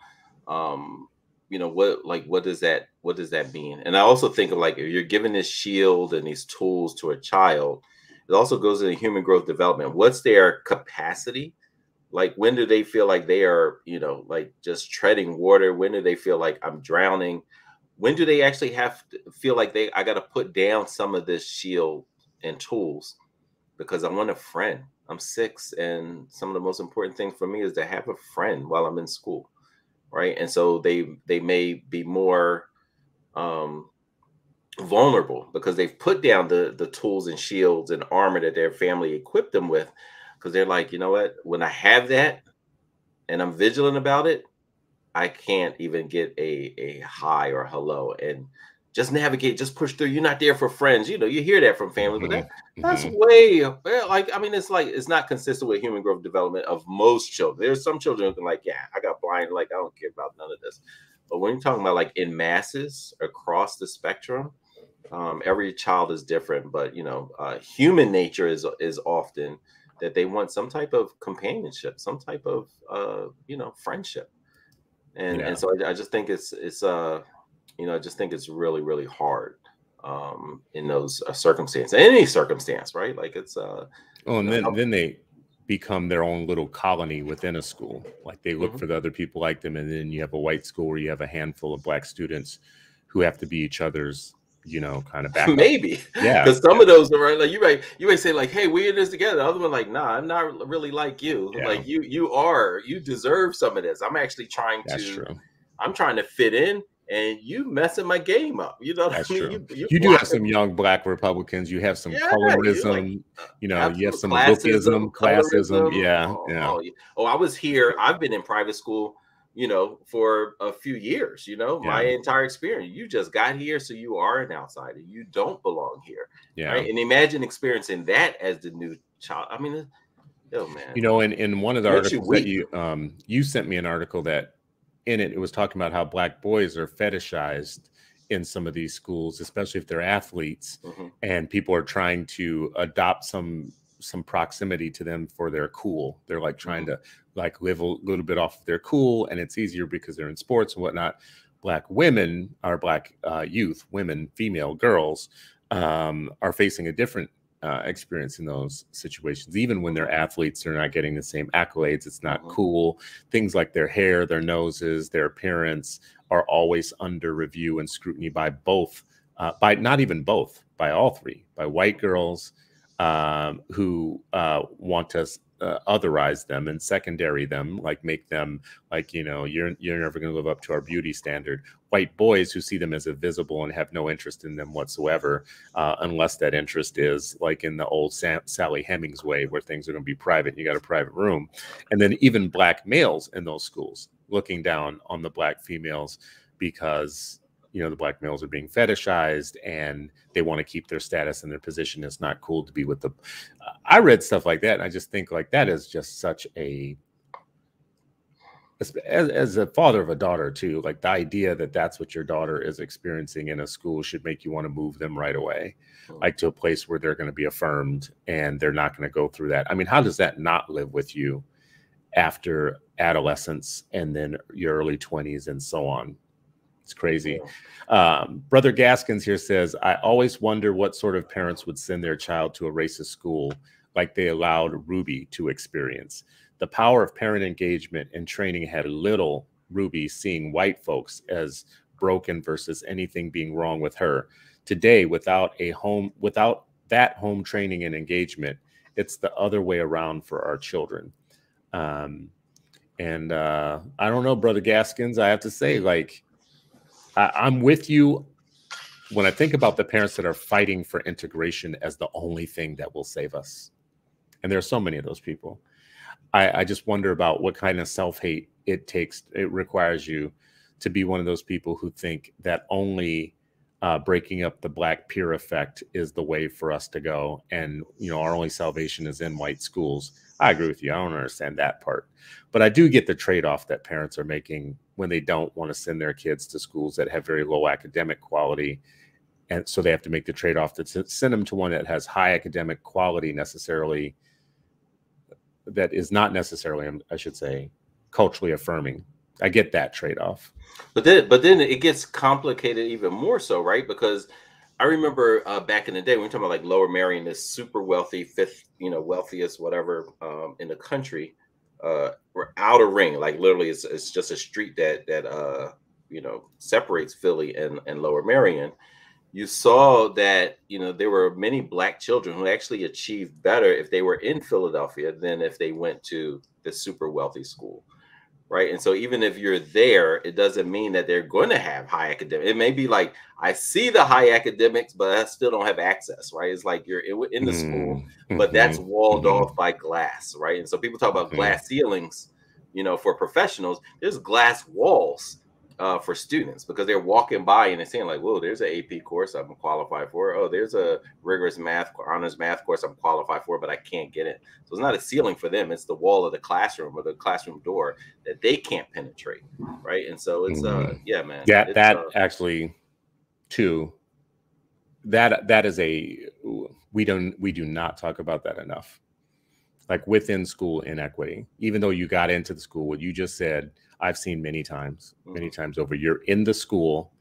Um, you know what like what does that what does that mean and i also think of like if you're giving this shield and these tools to a child it also goes into human growth development what's their capacity like when do they feel like they are you know like just treading water? When do they feel like i'm drowning? When do they actually have to feel like they i got to put down some of this shield and tools? Because i want a friend. I'm six and some of the most important things for me is to have a friend while i'm in school right? And so they they may be more um, vulnerable because they've put down the the tools and shields and armor that their family equipped them with because they're like, you know what? When I have that and I'm vigilant about it, I can't even get a a hi or hello. And just navigate, just push through. You're not there for friends. You know, you hear that from family, but that, mm-hmm. that's mm-hmm. way like I mean, it's like it's not consistent with human growth development of most children. There's some children who can like, yeah, I got blind, like I don't care about none of this. But when you're talking about like in masses across the spectrum, um, every child is different. But you know, uh, human nature is is often that they want some type of companionship, some type of uh, you know friendship, and yeah. and so I, I, just think it's it's uh you know, I just think it's really, really hard um, in those uh, circumstances, any circumstance, right? Like it's. Uh, oh, and then then they become their own little colony within a school. Like they look mm-hmm. for the other people like them, and then you have a white school where you have a handful of black students who have to be each other's you know, kind of <laughs> back. Maybe, yeah. Because some of those are right. Like you may you may say like, "Hey, we're in this together." The other one like, "Nah, I'm not really like you. Yeah. Like you, you are. You deserve some of this. I'm actually trying That's to. True. I'm trying to fit in, and you messing my game up. You know That's I mean? True. You, you do have some young black Republicans. You have some yeah, colorism. Like, you know, you have some classism, classism. Yeah, oh, yeah. Oh, oh, I was here. I've been in private school, you know, for a few years. You know, yeah. my entire experience. You just got here, so you are an outsider. You don't belong here. Yeah. Right? And imagine experiencing that as the new child. I mean. Oh man. You know, in, in one of the articles that you um you sent me an article that in it, it was talking about how black boys are fetishized in some of these schools, especially if they're athletes, mm-hmm. and people are trying to adopt some some proximity to them for their cool. They're like trying mm-hmm. to like live a little bit off of their cool, and it's easier because they're in sports and whatnot. Black women, our black uh, youth, women, female girls, um, are facing a different uh, experience in those situations. Even when they're athletes, they're not getting the same accolades. It's not mm-hmm. cool. Things like their hair, their noses, their appearance are always under review and scrutiny by both, uh, by not even both, by all three, by white girls um, who uh, want to uh, otherize them and secondary them, like make them like you know you're you're never going to live up to our beauty standard. White boys who see them as invisible and have no interest in them whatsoever, uh, unless that interest is like in the old Sally Hemings way, where things are going to be private. You got a private room, and then even black males in those schools looking down on the black females because you know the black males are being fetishized and they want to keep their status and their position it's not cool to be with the i read stuff like that and i just think like that is just such a as, as a father of a daughter too like the idea that that's what your daughter is experiencing in a school should make you want to move them right away like to a place where they're going to be affirmed and they're not going to go through that. I mean how does that not live with you after adolescence and then your early 20s and so on it's crazy. Um, Brother Gaskins here says, I always wonder what sort of parents would send their child to a racist school like they allowed Ruby to experience. The power of parent engagement and training had little Ruby seeing white folks as broken versus anything being wrong with her. Today, without a home, without that home training and engagement, it's the other way around for our children. Um, and uh, I don't know, Brother Gaskins, I have to say, like, I, I'm with you when I think about the parents that are fighting for integration as the only thing that will save us. And there are so many of those people. I, I just wonder about what kind of self hate it takes, it requires you to be one of those people who think that only uh, breaking up the black peer effect is the way for us to go. And, you know, our only salvation is in white schools. I agree with you. I don't understand that part. But I do get the trade off that parents are making when they don't want to send their kids to schools that have very low academic quality and so they have to make the trade-off to send them to one that has high academic quality necessarily that is not necessarily um, i should say culturally affirming. I get that trade-off. But then but then it gets complicated even more so right? Because i remember uh, back in the day when we're talking about like Lower Merion is super wealthy fifth you know wealthiest whatever um, in the country uh outer ring like literally it's, it's just a street that that uh you know separates philly and and Lower Merion. you saw that you know there were many black children who actually achieved better if they were in Philadelphia than if they went to the super wealthy school right and so even if you're there it doesn't mean that they're going to have high academic it may be like i see the high academics but i still don't have access right it's like you're in, the school mm-hmm. but that's walled mm-hmm. off by glass right and so people talk about mm-hmm. glass ceilings you know for professionals there's glass walls uh, for students because they're walking by and they're saying like, "Whoa, there's an AP course I'm qualified for. Oh, there's a rigorous math honors math course I'm qualified for, but I can't get it." So it's not a ceiling for them; it's the wall of the classroom or the classroom door that they can't penetrate, right? And so it's uh, mm-hmm. yeah, man. Yeah, that uh, actually, too. That that is a we don't we do not talk about that enough. Like within school inequity, even though you got into the school, what you just said I've seen many times, many mm-hmm. times over. You're in the school,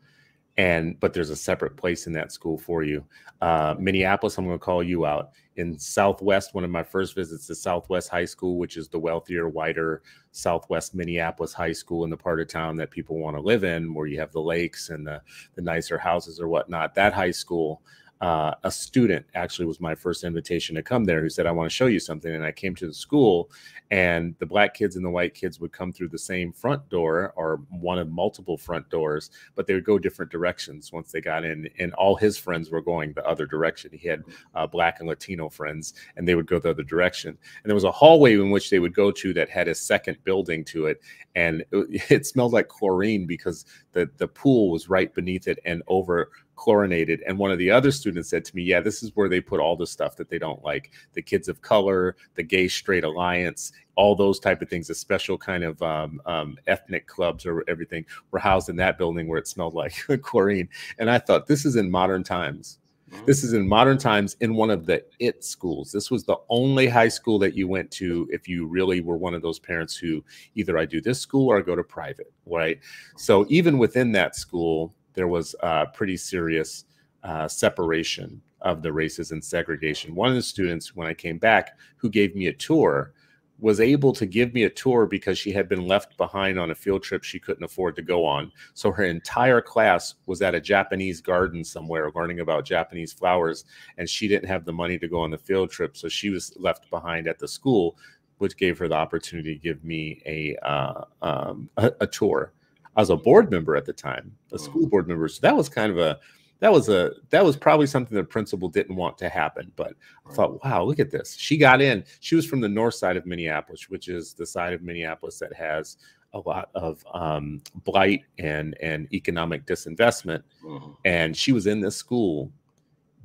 and but there's a separate place in that school for you. Uh, Minneapolis, I'm going to call you out. In Southwest, one of my first visits to Southwest High School, which is the wealthier, whiter Southwest Minneapolis high school in the part of town that people want to live in, where you have the lakes and the, the nicer houses or whatnot. That high school uh, a student actually was my first invitation to come there who said, I want to show you something. And I came to the school, and the black kids and the white kids would come through the same front door or one of multiple front doors, but they would go different directions once they got in. And all his friends were going the other direction. He had uh, black and Latino friends, and they would go the other direction. And there was a hallway in which they would go to that had a second building to it. And it, <laughs> it smelled like chlorine because the, the pool was right beneath it and over chlorinated. And one of the other students said to me, Yeah, this is where they put all the stuff that they don't like the kids of color, the gay straight alliance, all those type of things, a special kind of um, um, ethnic clubs or everything were housed in that building where it smelled like <laughs> chlorine. And I thought, this is in modern times. This is in modern times in one of the it schools. This was the only high school that you went to if you really were one of those parents who either I do this school or I go to private, right? So even within that school, there was a pretty serious uh, separation of the races and segregation. One of the students, when I came back, who gave me a tour, was able to give me a tour because she had been left behind on a field trip she couldn't afford to go on. So her entire class was at a Japanese garden somewhere learning about Japanese flowers, and she didn't have the money to go on the field trip. So she was left behind at the school, which gave her the opportunity to give me a, uh, um, a, a tour. I was a board member at the time, a school mm. board member. So that was kind of a that was a that was probably something the principal didn't want to happen. But I thought, wow, look at this. She got in. She was from the north side of Minneapolis, which is the side of Minneapolis that has a lot of um, blight and and economic disinvestment. Mm-hmm. And she was in this school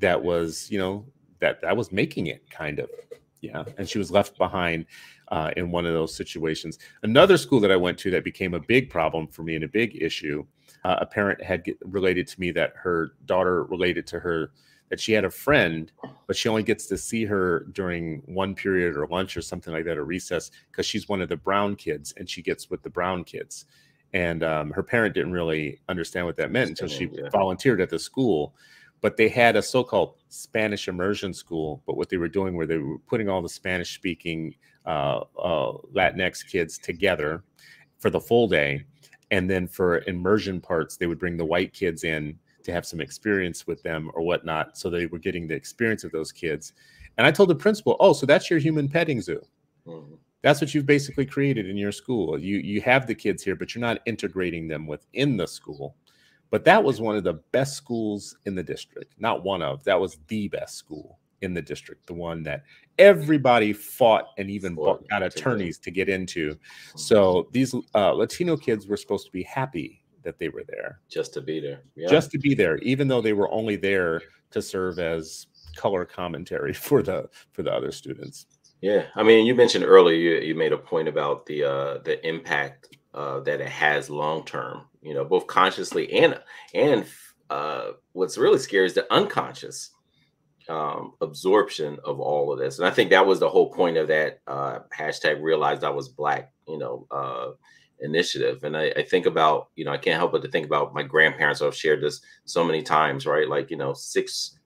that was, you know, that that was making it kind of, yeah. And she was left behind uh, in one of those situations. Another school that I went to that became a big problem for me and a big issue. Uh, a parent had get, related to me that her daughter related to her that she had a friend, but she only gets to see her during one period or lunch or something like that or recess because she's one of the brown kids and she gets with the brown kids. And um, her parent didn't really understand what that meant until she yeah. volunteered at the school but they had a so-called Spanish immersion school. But what they were doing were they were putting all the Spanish-speaking uh, uh, Latinx kids together for the full day, and then for immersion parts, they would bring the white kids in to have some experience with them or whatnot. So they were getting the experience of those kids. And I told the principal, "Oh, so that's your human petting zoo." Mm-hmm. That's what you've basically created in your school. You you have the kids here, but you're not integrating them within the school. But that was one of the best schools in the district. Not one of, that was the best school in the district, the one that everybody fought and even bought, got attorneys to get into. So these uh, Latino kids were supposed to be happy that they were there. Just to be there. Yeah. Just to be there, even though they were only there to serve as color commentary <laughs> for the for the other students. Yeah, I mean, you mentioned earlier you, you made a point about the uh, the impact uh, that it has long term. You know, both consciously and and uh, what's really scary is the unconscious um, absorption of all of this. And I think that was the whole point of that uh, hashtag realized I was black, you know, uh, initiative. And I, I, think about, you know, I can't help but to think about my grandparents. I've shared this so many times, right? Like, you know, six,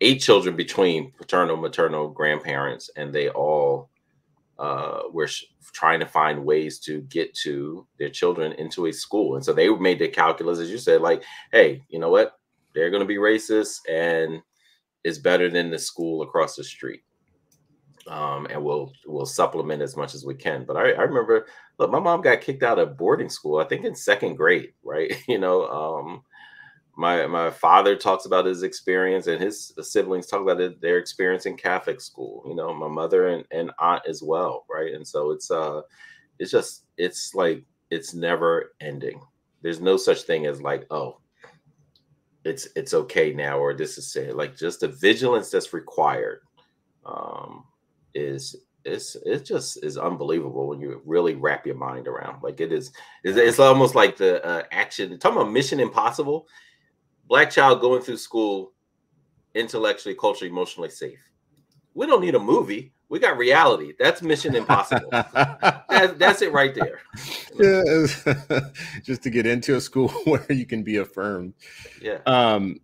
eight children between paternal, maternal grandparents, and they all uh, were trying to find ways to get to their children into a school. And so they made the calculus, as you said, like, hey, you know what? They're going to be racist and it's better than the school across the street. Um, and we'll we'll supplement as much as we can. But I, I remember, look, my mom got kicked out of boarding school. I think in second grade, right? <laughs> You know, um, my my father talks about his experience, and his siblings talk about it, their experience in Catholic school. You know, my mother and, and aunt as well, right? And so it's uh, it's just it's like it's never ending. There's no such thing as like, oh, it's it's okay now or this is it like just the vigilance that's required um is it's it just is unbelievable when you really wrap your mind around like it is it's, it's almost like the uh, action talking about mission impossible black child going through school intellectually culturally emotionally safe we don't need a movie we got reality. That's Mission Impossible. <laughs> that, that's it right there. Yeah, <laughs> just to get into a school <laughs> where you can be affirmed. Yeah. Um,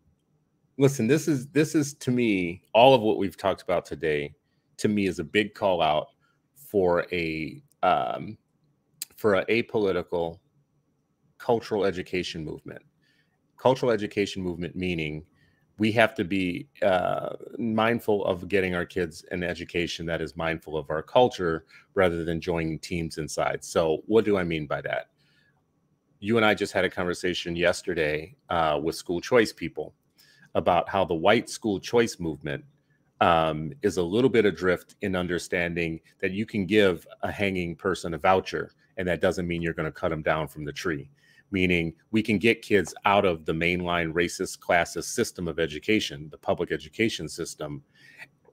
listen, this is this is to me all of what we've talked about today. To me, is a big call out for a um, for a apolitical cultural education movement. Cultural education movement meaning we have to be uh, mindful of getting our kids an education that is mindful of our culture rather than joining teams inside. So, what do I mean by that? You and I just had a conversation yesterday uh, with school choice people about how the white school choice movement um, is a little bit adrift in understanding that you can give a hanging person a voucher, and that doesn't mean you're going to cut them down from the tree meaning we can get kids out of the mainline racist classist system of education, the public education system.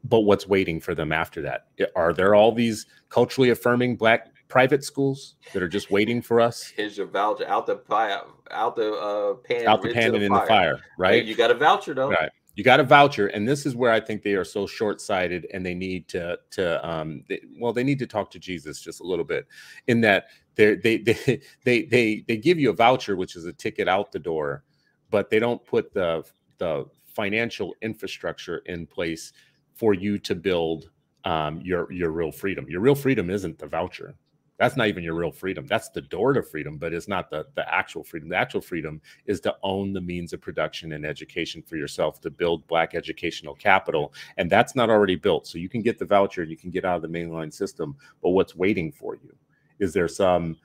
But what's waiting for them after that? Are there all these culturally affirming black private schools that are just waiting for us? Here's your voucher out the fire, out the uh, pan, out the pan and in the fire, right? you got a voucher though, right? You got a voucher, and this is where I think they are so short-sighted, and they need to to um, they, well, they need to talk to Jesus just a little bit, in that they they <laughs> they they they give you a voucher, which is a ticket out the door, but they don't put the the financial infrastructure in place for you to build um, your your real freedom. Your real freedom isn't the voucher. That's not even your real freedom. That's the door to freedom, but it's not the the actual freedom. The actual freedom is to own the means of production and education for yourself, to build black educational capital, and that's not already built. So you can get the voucher, and you can get out of the mainline system, but what's waiting for you? Is there some?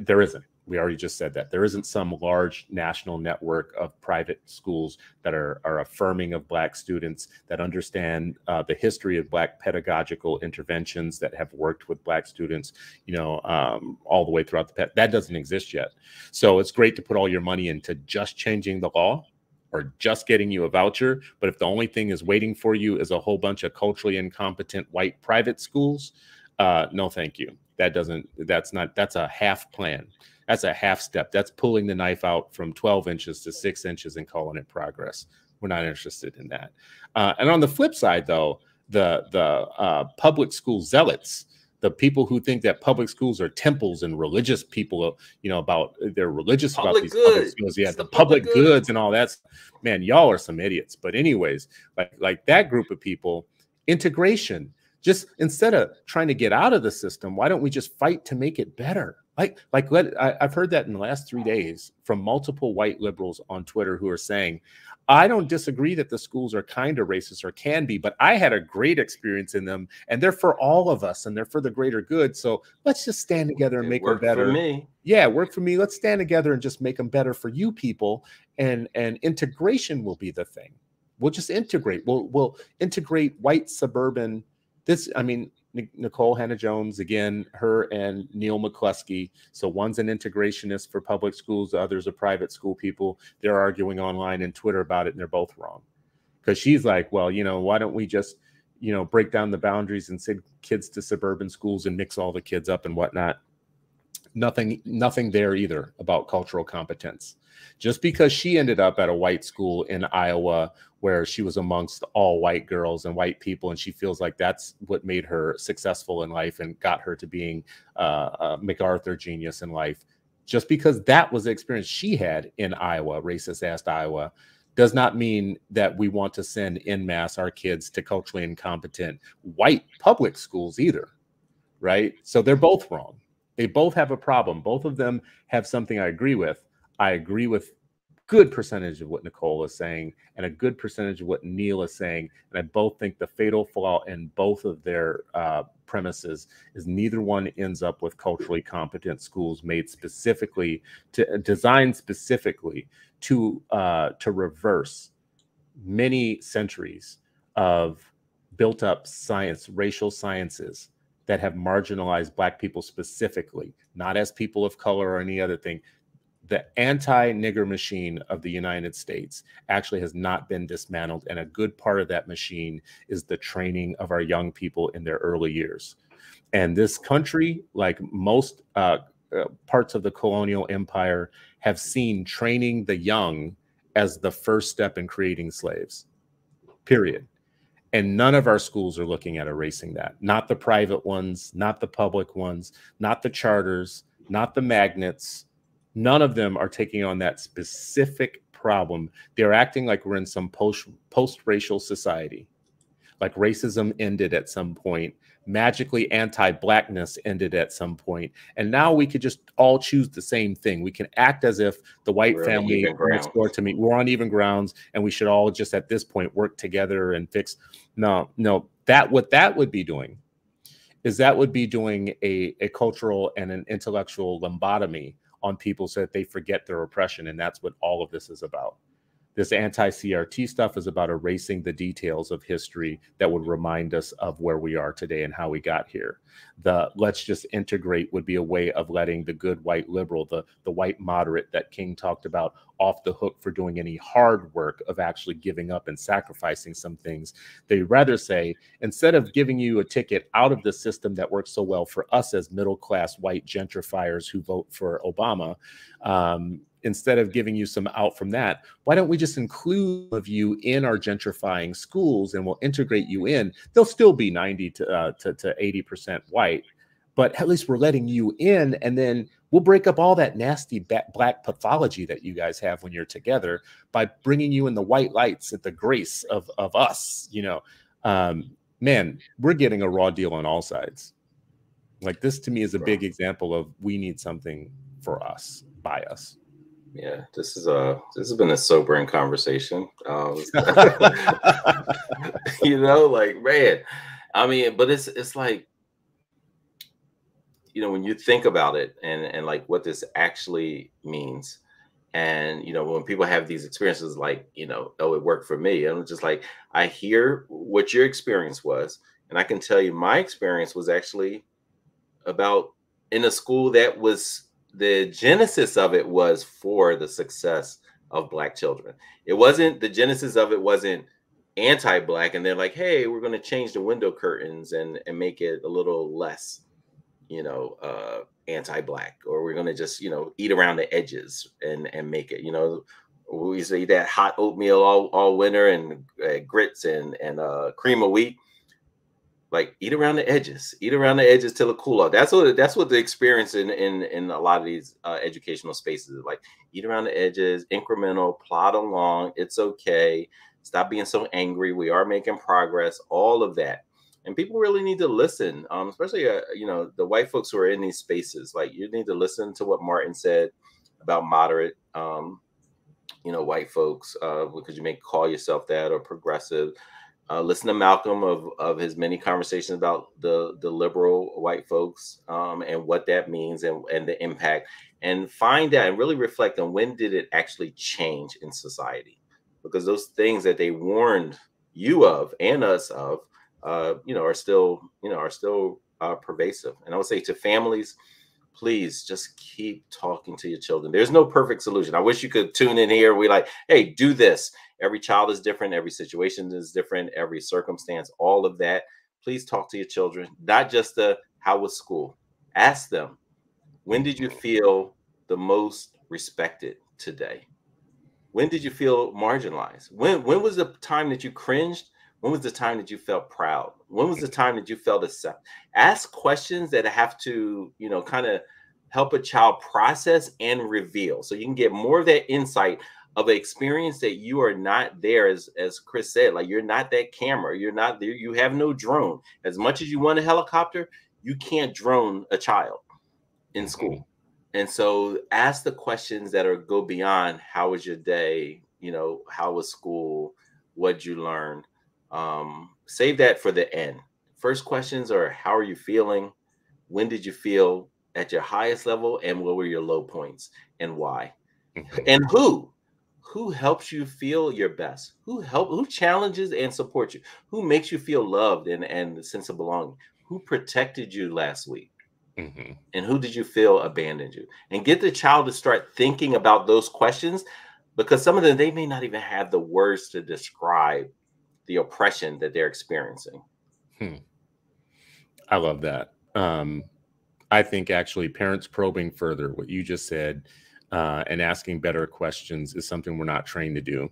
There isn't. We already just said that there isn't some large national network of private schools that are, are affirming of Black students that understand uh, the history of Black pedagogical interventions that have worked with Black students, you know, um, all the way throughout the pet. That doesn't exist yet. So it's great to put all your money into just changing the law or just getting you a voucher. But if the only thing is waiting for you is a whole bunch of culturally incompetent white private schools, uh, no, thank you that doesn't that's not that's a half plan that's a half step that's pulling the knife out from 12 inches to six inches and calling it progress we're not interested in that uh, and on the flip side though the the uh, public school zealots the people who think that public schools are temples and religious people, you know, about they're religious public about these good. public schools. Yeah, the, the, public, public goods and all that. man, y'all are some idiots. But anyways, like like that group of people, integration just instead of trying to get out of the system why don't we just fight to make it better like like let I, have heard that in the last three days from multiple white liberals on twitter who are saying i don't disagree that the schools are kind of racist or can be but i had a great experience in them and they're for all of us and they're for the greater good so let's just stand together and make them better for me. Yeah work for me. Let's stand together and just make them better for you people and and integration will be the thing. We'll just integrate. We'll we'll integrate white suburban this, I mean, Nikole Hannah-Jones again, her and Neal McCluskey. So one's an integrationist for public schools, the other's a private school people. They're arguing online and Twitter about it, and they're both wrong. Because she's like, well, you know, why don't we just, you know, break down the boundaries and send kids to suburban schools and mix all the kids up and whatnot? Nothing, nothing there either about cultural competence. Just because she ended up at a white school in Iowa where she was amongst all white girls and white people, and she feels like that's what made her successful in life and got her to being uh, a MacArthur genius in life. Just because that was the experience she had in Iowa, racist ass Iowa, does not mean that we want to send in mass our kids to culturally incompetent white public schools either. Right. So they're both wrong. They both have a problem. Both of them have something I agree with. I agree with good percentage of what Nikole is saying and a good percentage of what Neal is saying. And I both think the fatal flaw in both of their uh, premises is neither one ends up with culturally competent schools made specifically to uh, designed specifically to uh, to reverse many centuries of built up science, racial sciences that have marginalized black people specifically, not as people of color or any other thing, the anti-nigger machine of the United States actually has not been dismantled, and a good part of that machine is the training of our young people in their early years. And this country, like most uh, uh, parts of the colonial empire, have seen training the young as the first step in creating slaves. Period. And none of our schools are looking at erasing that. Not the private ones, not the public ones, not the charters, not the magnets None of them are taking on that specific problem. They're acting like we're in some post post racial society, like racism ended at some point, magically anti-blackness ended at some point, and now we could just all choose the same thing. We can act as if the white we're family next door to me we're on even grounds, and we should all just at this point work together and fix. No, no, that what that would be doing is that would be doing a, a cultural and an intellectual lobotomy on people so that they forget their oppression. And that's what all of this is about. This anti CRT stuff is about erasing the details of history that would remind us of where we are today and how we got here. The let's just integrate would be a way of letting the good white liberal, the, the white moderate that King talked about, off the hook for doing any hard work of actually giving up and sacrificing some things. They rather say, instead of giving you a ticket out of the system that works so well for us as middle class white gentrifiers who vote for Obama, um, instead of giving you some out from that, why don't we just include of you in our gentrifying schools and we'll integrate you in? They'll still be 90 to, uh, to, to 80% white, but at least we're letting you in and then we'll break up all that nasty black pathology that you guys have when you're together by bringing you in the white lights at the grace of, of us, you know, um, man, we're getting a raw deal on all sides. Like this to me is a big example of we need something for us by us yeah this is a this has been a sobering conversation. Um, <laughs> you know like man i mean but it's it's like you know when you think about it and and like what this actually means and you know when people have these experiences like you know oh it worked for me i'm just like i hear what your experience was and i can tell you my experience was actually about in a school that was the genesis of it was for the success of black children. It wasn't the genesis of it wasn't anti-black and they're like, "Hey, we're going to change the window curtains and and make it a little less, you know, uh anti-black or we're going to just, you know, eat around the edges and and make it, you know, we to eat that hot oatmeal all, all winter and uh, grits and and uh, cream of wheat like eat around the edges eat around the edges till it cool off. That's what that's what the experience in in in a lot of these uh, educational spaces is like. Eat around the edges incremental plot along it's okay. Stop being so angry we are making progress all of that. And people really need to listen um, especially uh, you know the white folks who are in these spaces like you need to listen to what martin said about moderate um, you know white folks uh, because you may call yourself that or progressive uh, listen to Malcolm of, of his many conversations about the the liberal white folks um, and what that means and, and the impact, and find out and really reflect on when did it actually change in society, because those things that they warned you of and us of, uh, you know, are still you know are still uh, pervasive. And I would say to families, please just keep talking to your children. There's no perfect solution. I wish you could tune in here. We like, hey, do this. Every child is different. Every situation is different. Every circumstance, all of that. Please talk to your children, not just the how was school. Ask them, When did you feel the most respected today? When did you feel marginalized? When when was the time that you cringed? When was the time that you felt proud? When was the time that you felt accepted? Ask questions that have to, you know, kind of help a child process and reveal so you can get more of that insight of an experience that you are not there as as chris said like you're not that camera you're not there you have no drone. As much as you want a helicopter you can't drone a child in school. And so ask the questions that are go beyond how was your day? You know how was school? What'd you learn? Um, save that for the end. First questions are how are you feeling? When did you feel at your highest level and what were your low points and why? Mm-hmm. and who who helps you feel your best? Who help who challenges and supports you? Who makes you feel loved and and the sense of belonging? Who protected you last week? Mm-hmm. and who did you feel abandoned you? And get the child to start thinking about those questions because some of them they may not even have the words to describe the oppression that they're experiencing. Hmm. i love that. Um I think actually parents probing further what you just said uh, and asking better questions is something we're not trained to do.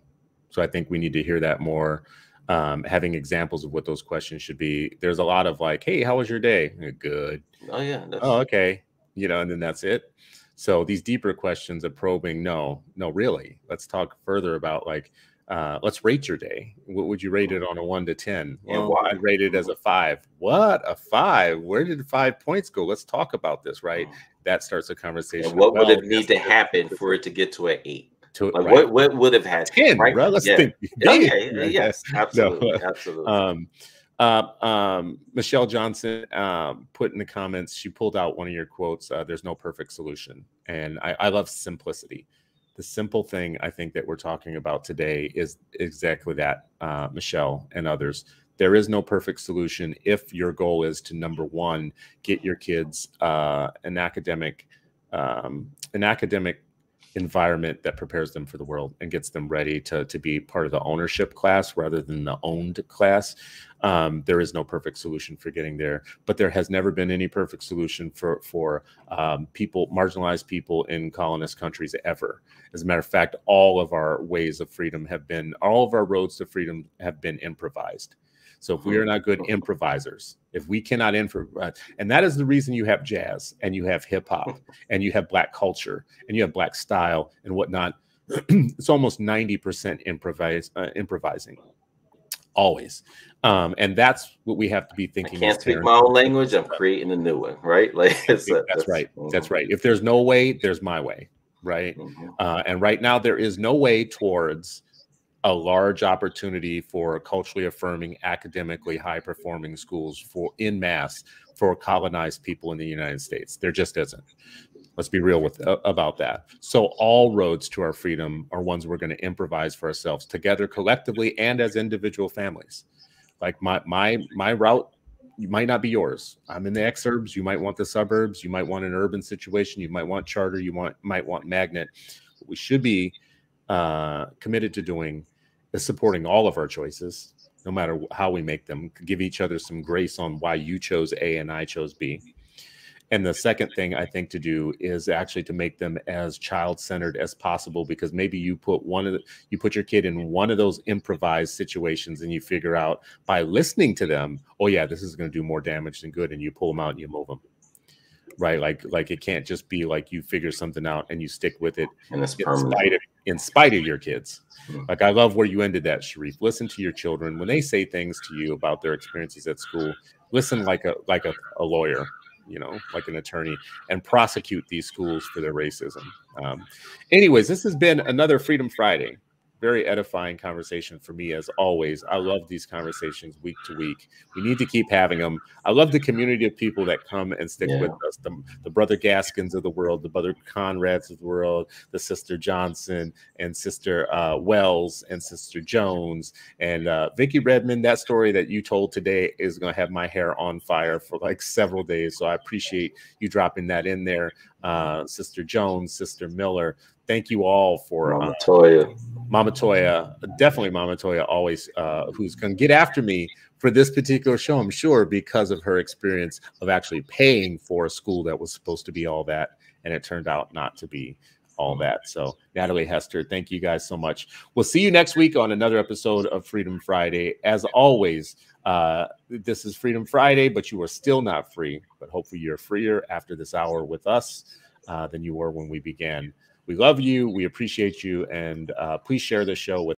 So I think we need to hear that more. Um, having examples of what those questions should be. There's a lot of like, "Hey, how was your day?" Good. Oh yeah. Oh okay. You know, and then that's it. So these deeper questions of probing, no, no, really. Let's talk further about like, uh, let's rate your day. What would you rate it on a one to 10? Well? I rate it as a five. What? A five? Where did five points go? Let's talk about this, right? Mm. That starts a conversation. And what would it need to happen for it to get to an eight? To, like right. what, what would have had 10, right? Bro, let's yeah. think. Okay, right? yes, absolutely. No. Absolutely. Um, uh, um, Michelle Johnson um, put in the comments, she pulled out one of your quotes. Uh, There's no perfect solution. And I, I love simplicity the simple thing I think that we're talking about today is exactly that, uh, Michelle and others. There is no perfect solution if your goal is to number one get your kids uh, an academic um, an academic environment that prepares them for the world and gets them ready to, to be part of the ownership class rather than the owned class. Um, there is no perfect solution for getting there, but there has never been any perfect solution for for um, people, marginalized people in colonist countries ever. As a matter of fact, all of our ways of freedom have been, all of our roads to freedom have been improvised. So if we are not good improvisers, if we cannot improvise, and that is the reason you have jazz and you have hip hop <laughs> and you have black culture and you have black style and whatnot. <clears throat> it's almost 90% improvise, uh, improvising always. Um, and that's what we have to be thinking. I can't speak my own language. I'm creating a new one, right? <laughs> Like that's, a, that's, that's right. Mm-hmm. That's right. If there's no way, there's my way, right? Mm-hmm. Uh, and right now, there is no way towards a large opportunity for culturally affirming, academically high performing schools for in mass for colonized people in the United States. There just isn't. Let's be real with uh, about that. So all roads to our freedom are ones we're going to improvise for ourselves together collectively and as individual families. Like my my my route might not be yours. I'm in the exurbs. You might want the suburbs. You might want an urban situation. You might want charter. You want might want magnet. What we should be uh, committed to doing is supporting all of our choices, no matter how we make them. Give each other some grace on why you chose A and I chose B. And the second thing I think to do is actually to make them as child centered as possible because maybe you put one of the, you put your kid in one of those improvised situations and you figure out by listening to them, oh yeah, this is going to do more damage than good, and you pull them out and you move them right? Like like it can't just be like you figure something out and you stick with it and in spite of in spite of your kids. Mm-hmm. Like I love where you ended that, Sharif. Listen to your children when they say things to you about their experiences at school. Listen like a like a, a lawyer, you know, like an attorney, and prosecute these schools for their racism. Um, anyways, this has been another Freedom Friday very edifying conversation for me as always. I love these conversations week to week. We need to keep having them. I love the community of people that come and stick yeah. with us. The, the, brother Gaskins of the world, the brother Conrads of the world, the sister Johnson and sister uh, Wells and sister Jones and uh, Vicki Redmond. That story that you told today is going to have my hair on fire for like several days. So I appreciate you dropping that in there, uh, sister Jones, sister Miller thank you all for Mama uh, Toya. Mama Toya, definitely Mama Toya, always uh, who's going to get after me for this particular show, I'm sure, because of her experience of actually paying for a school that was supposed to be all that and it turned out not to be all that. So, Natalie Hester, thank you guys so much. We'll see you next week on another episode of Freedom Friday. As always, uh, this is Freedom Friday, but you are still not free. But hopefully, you're freer after this hour with us uh, than you were when we began. We love you. We appreciate you. And uh, please share this show with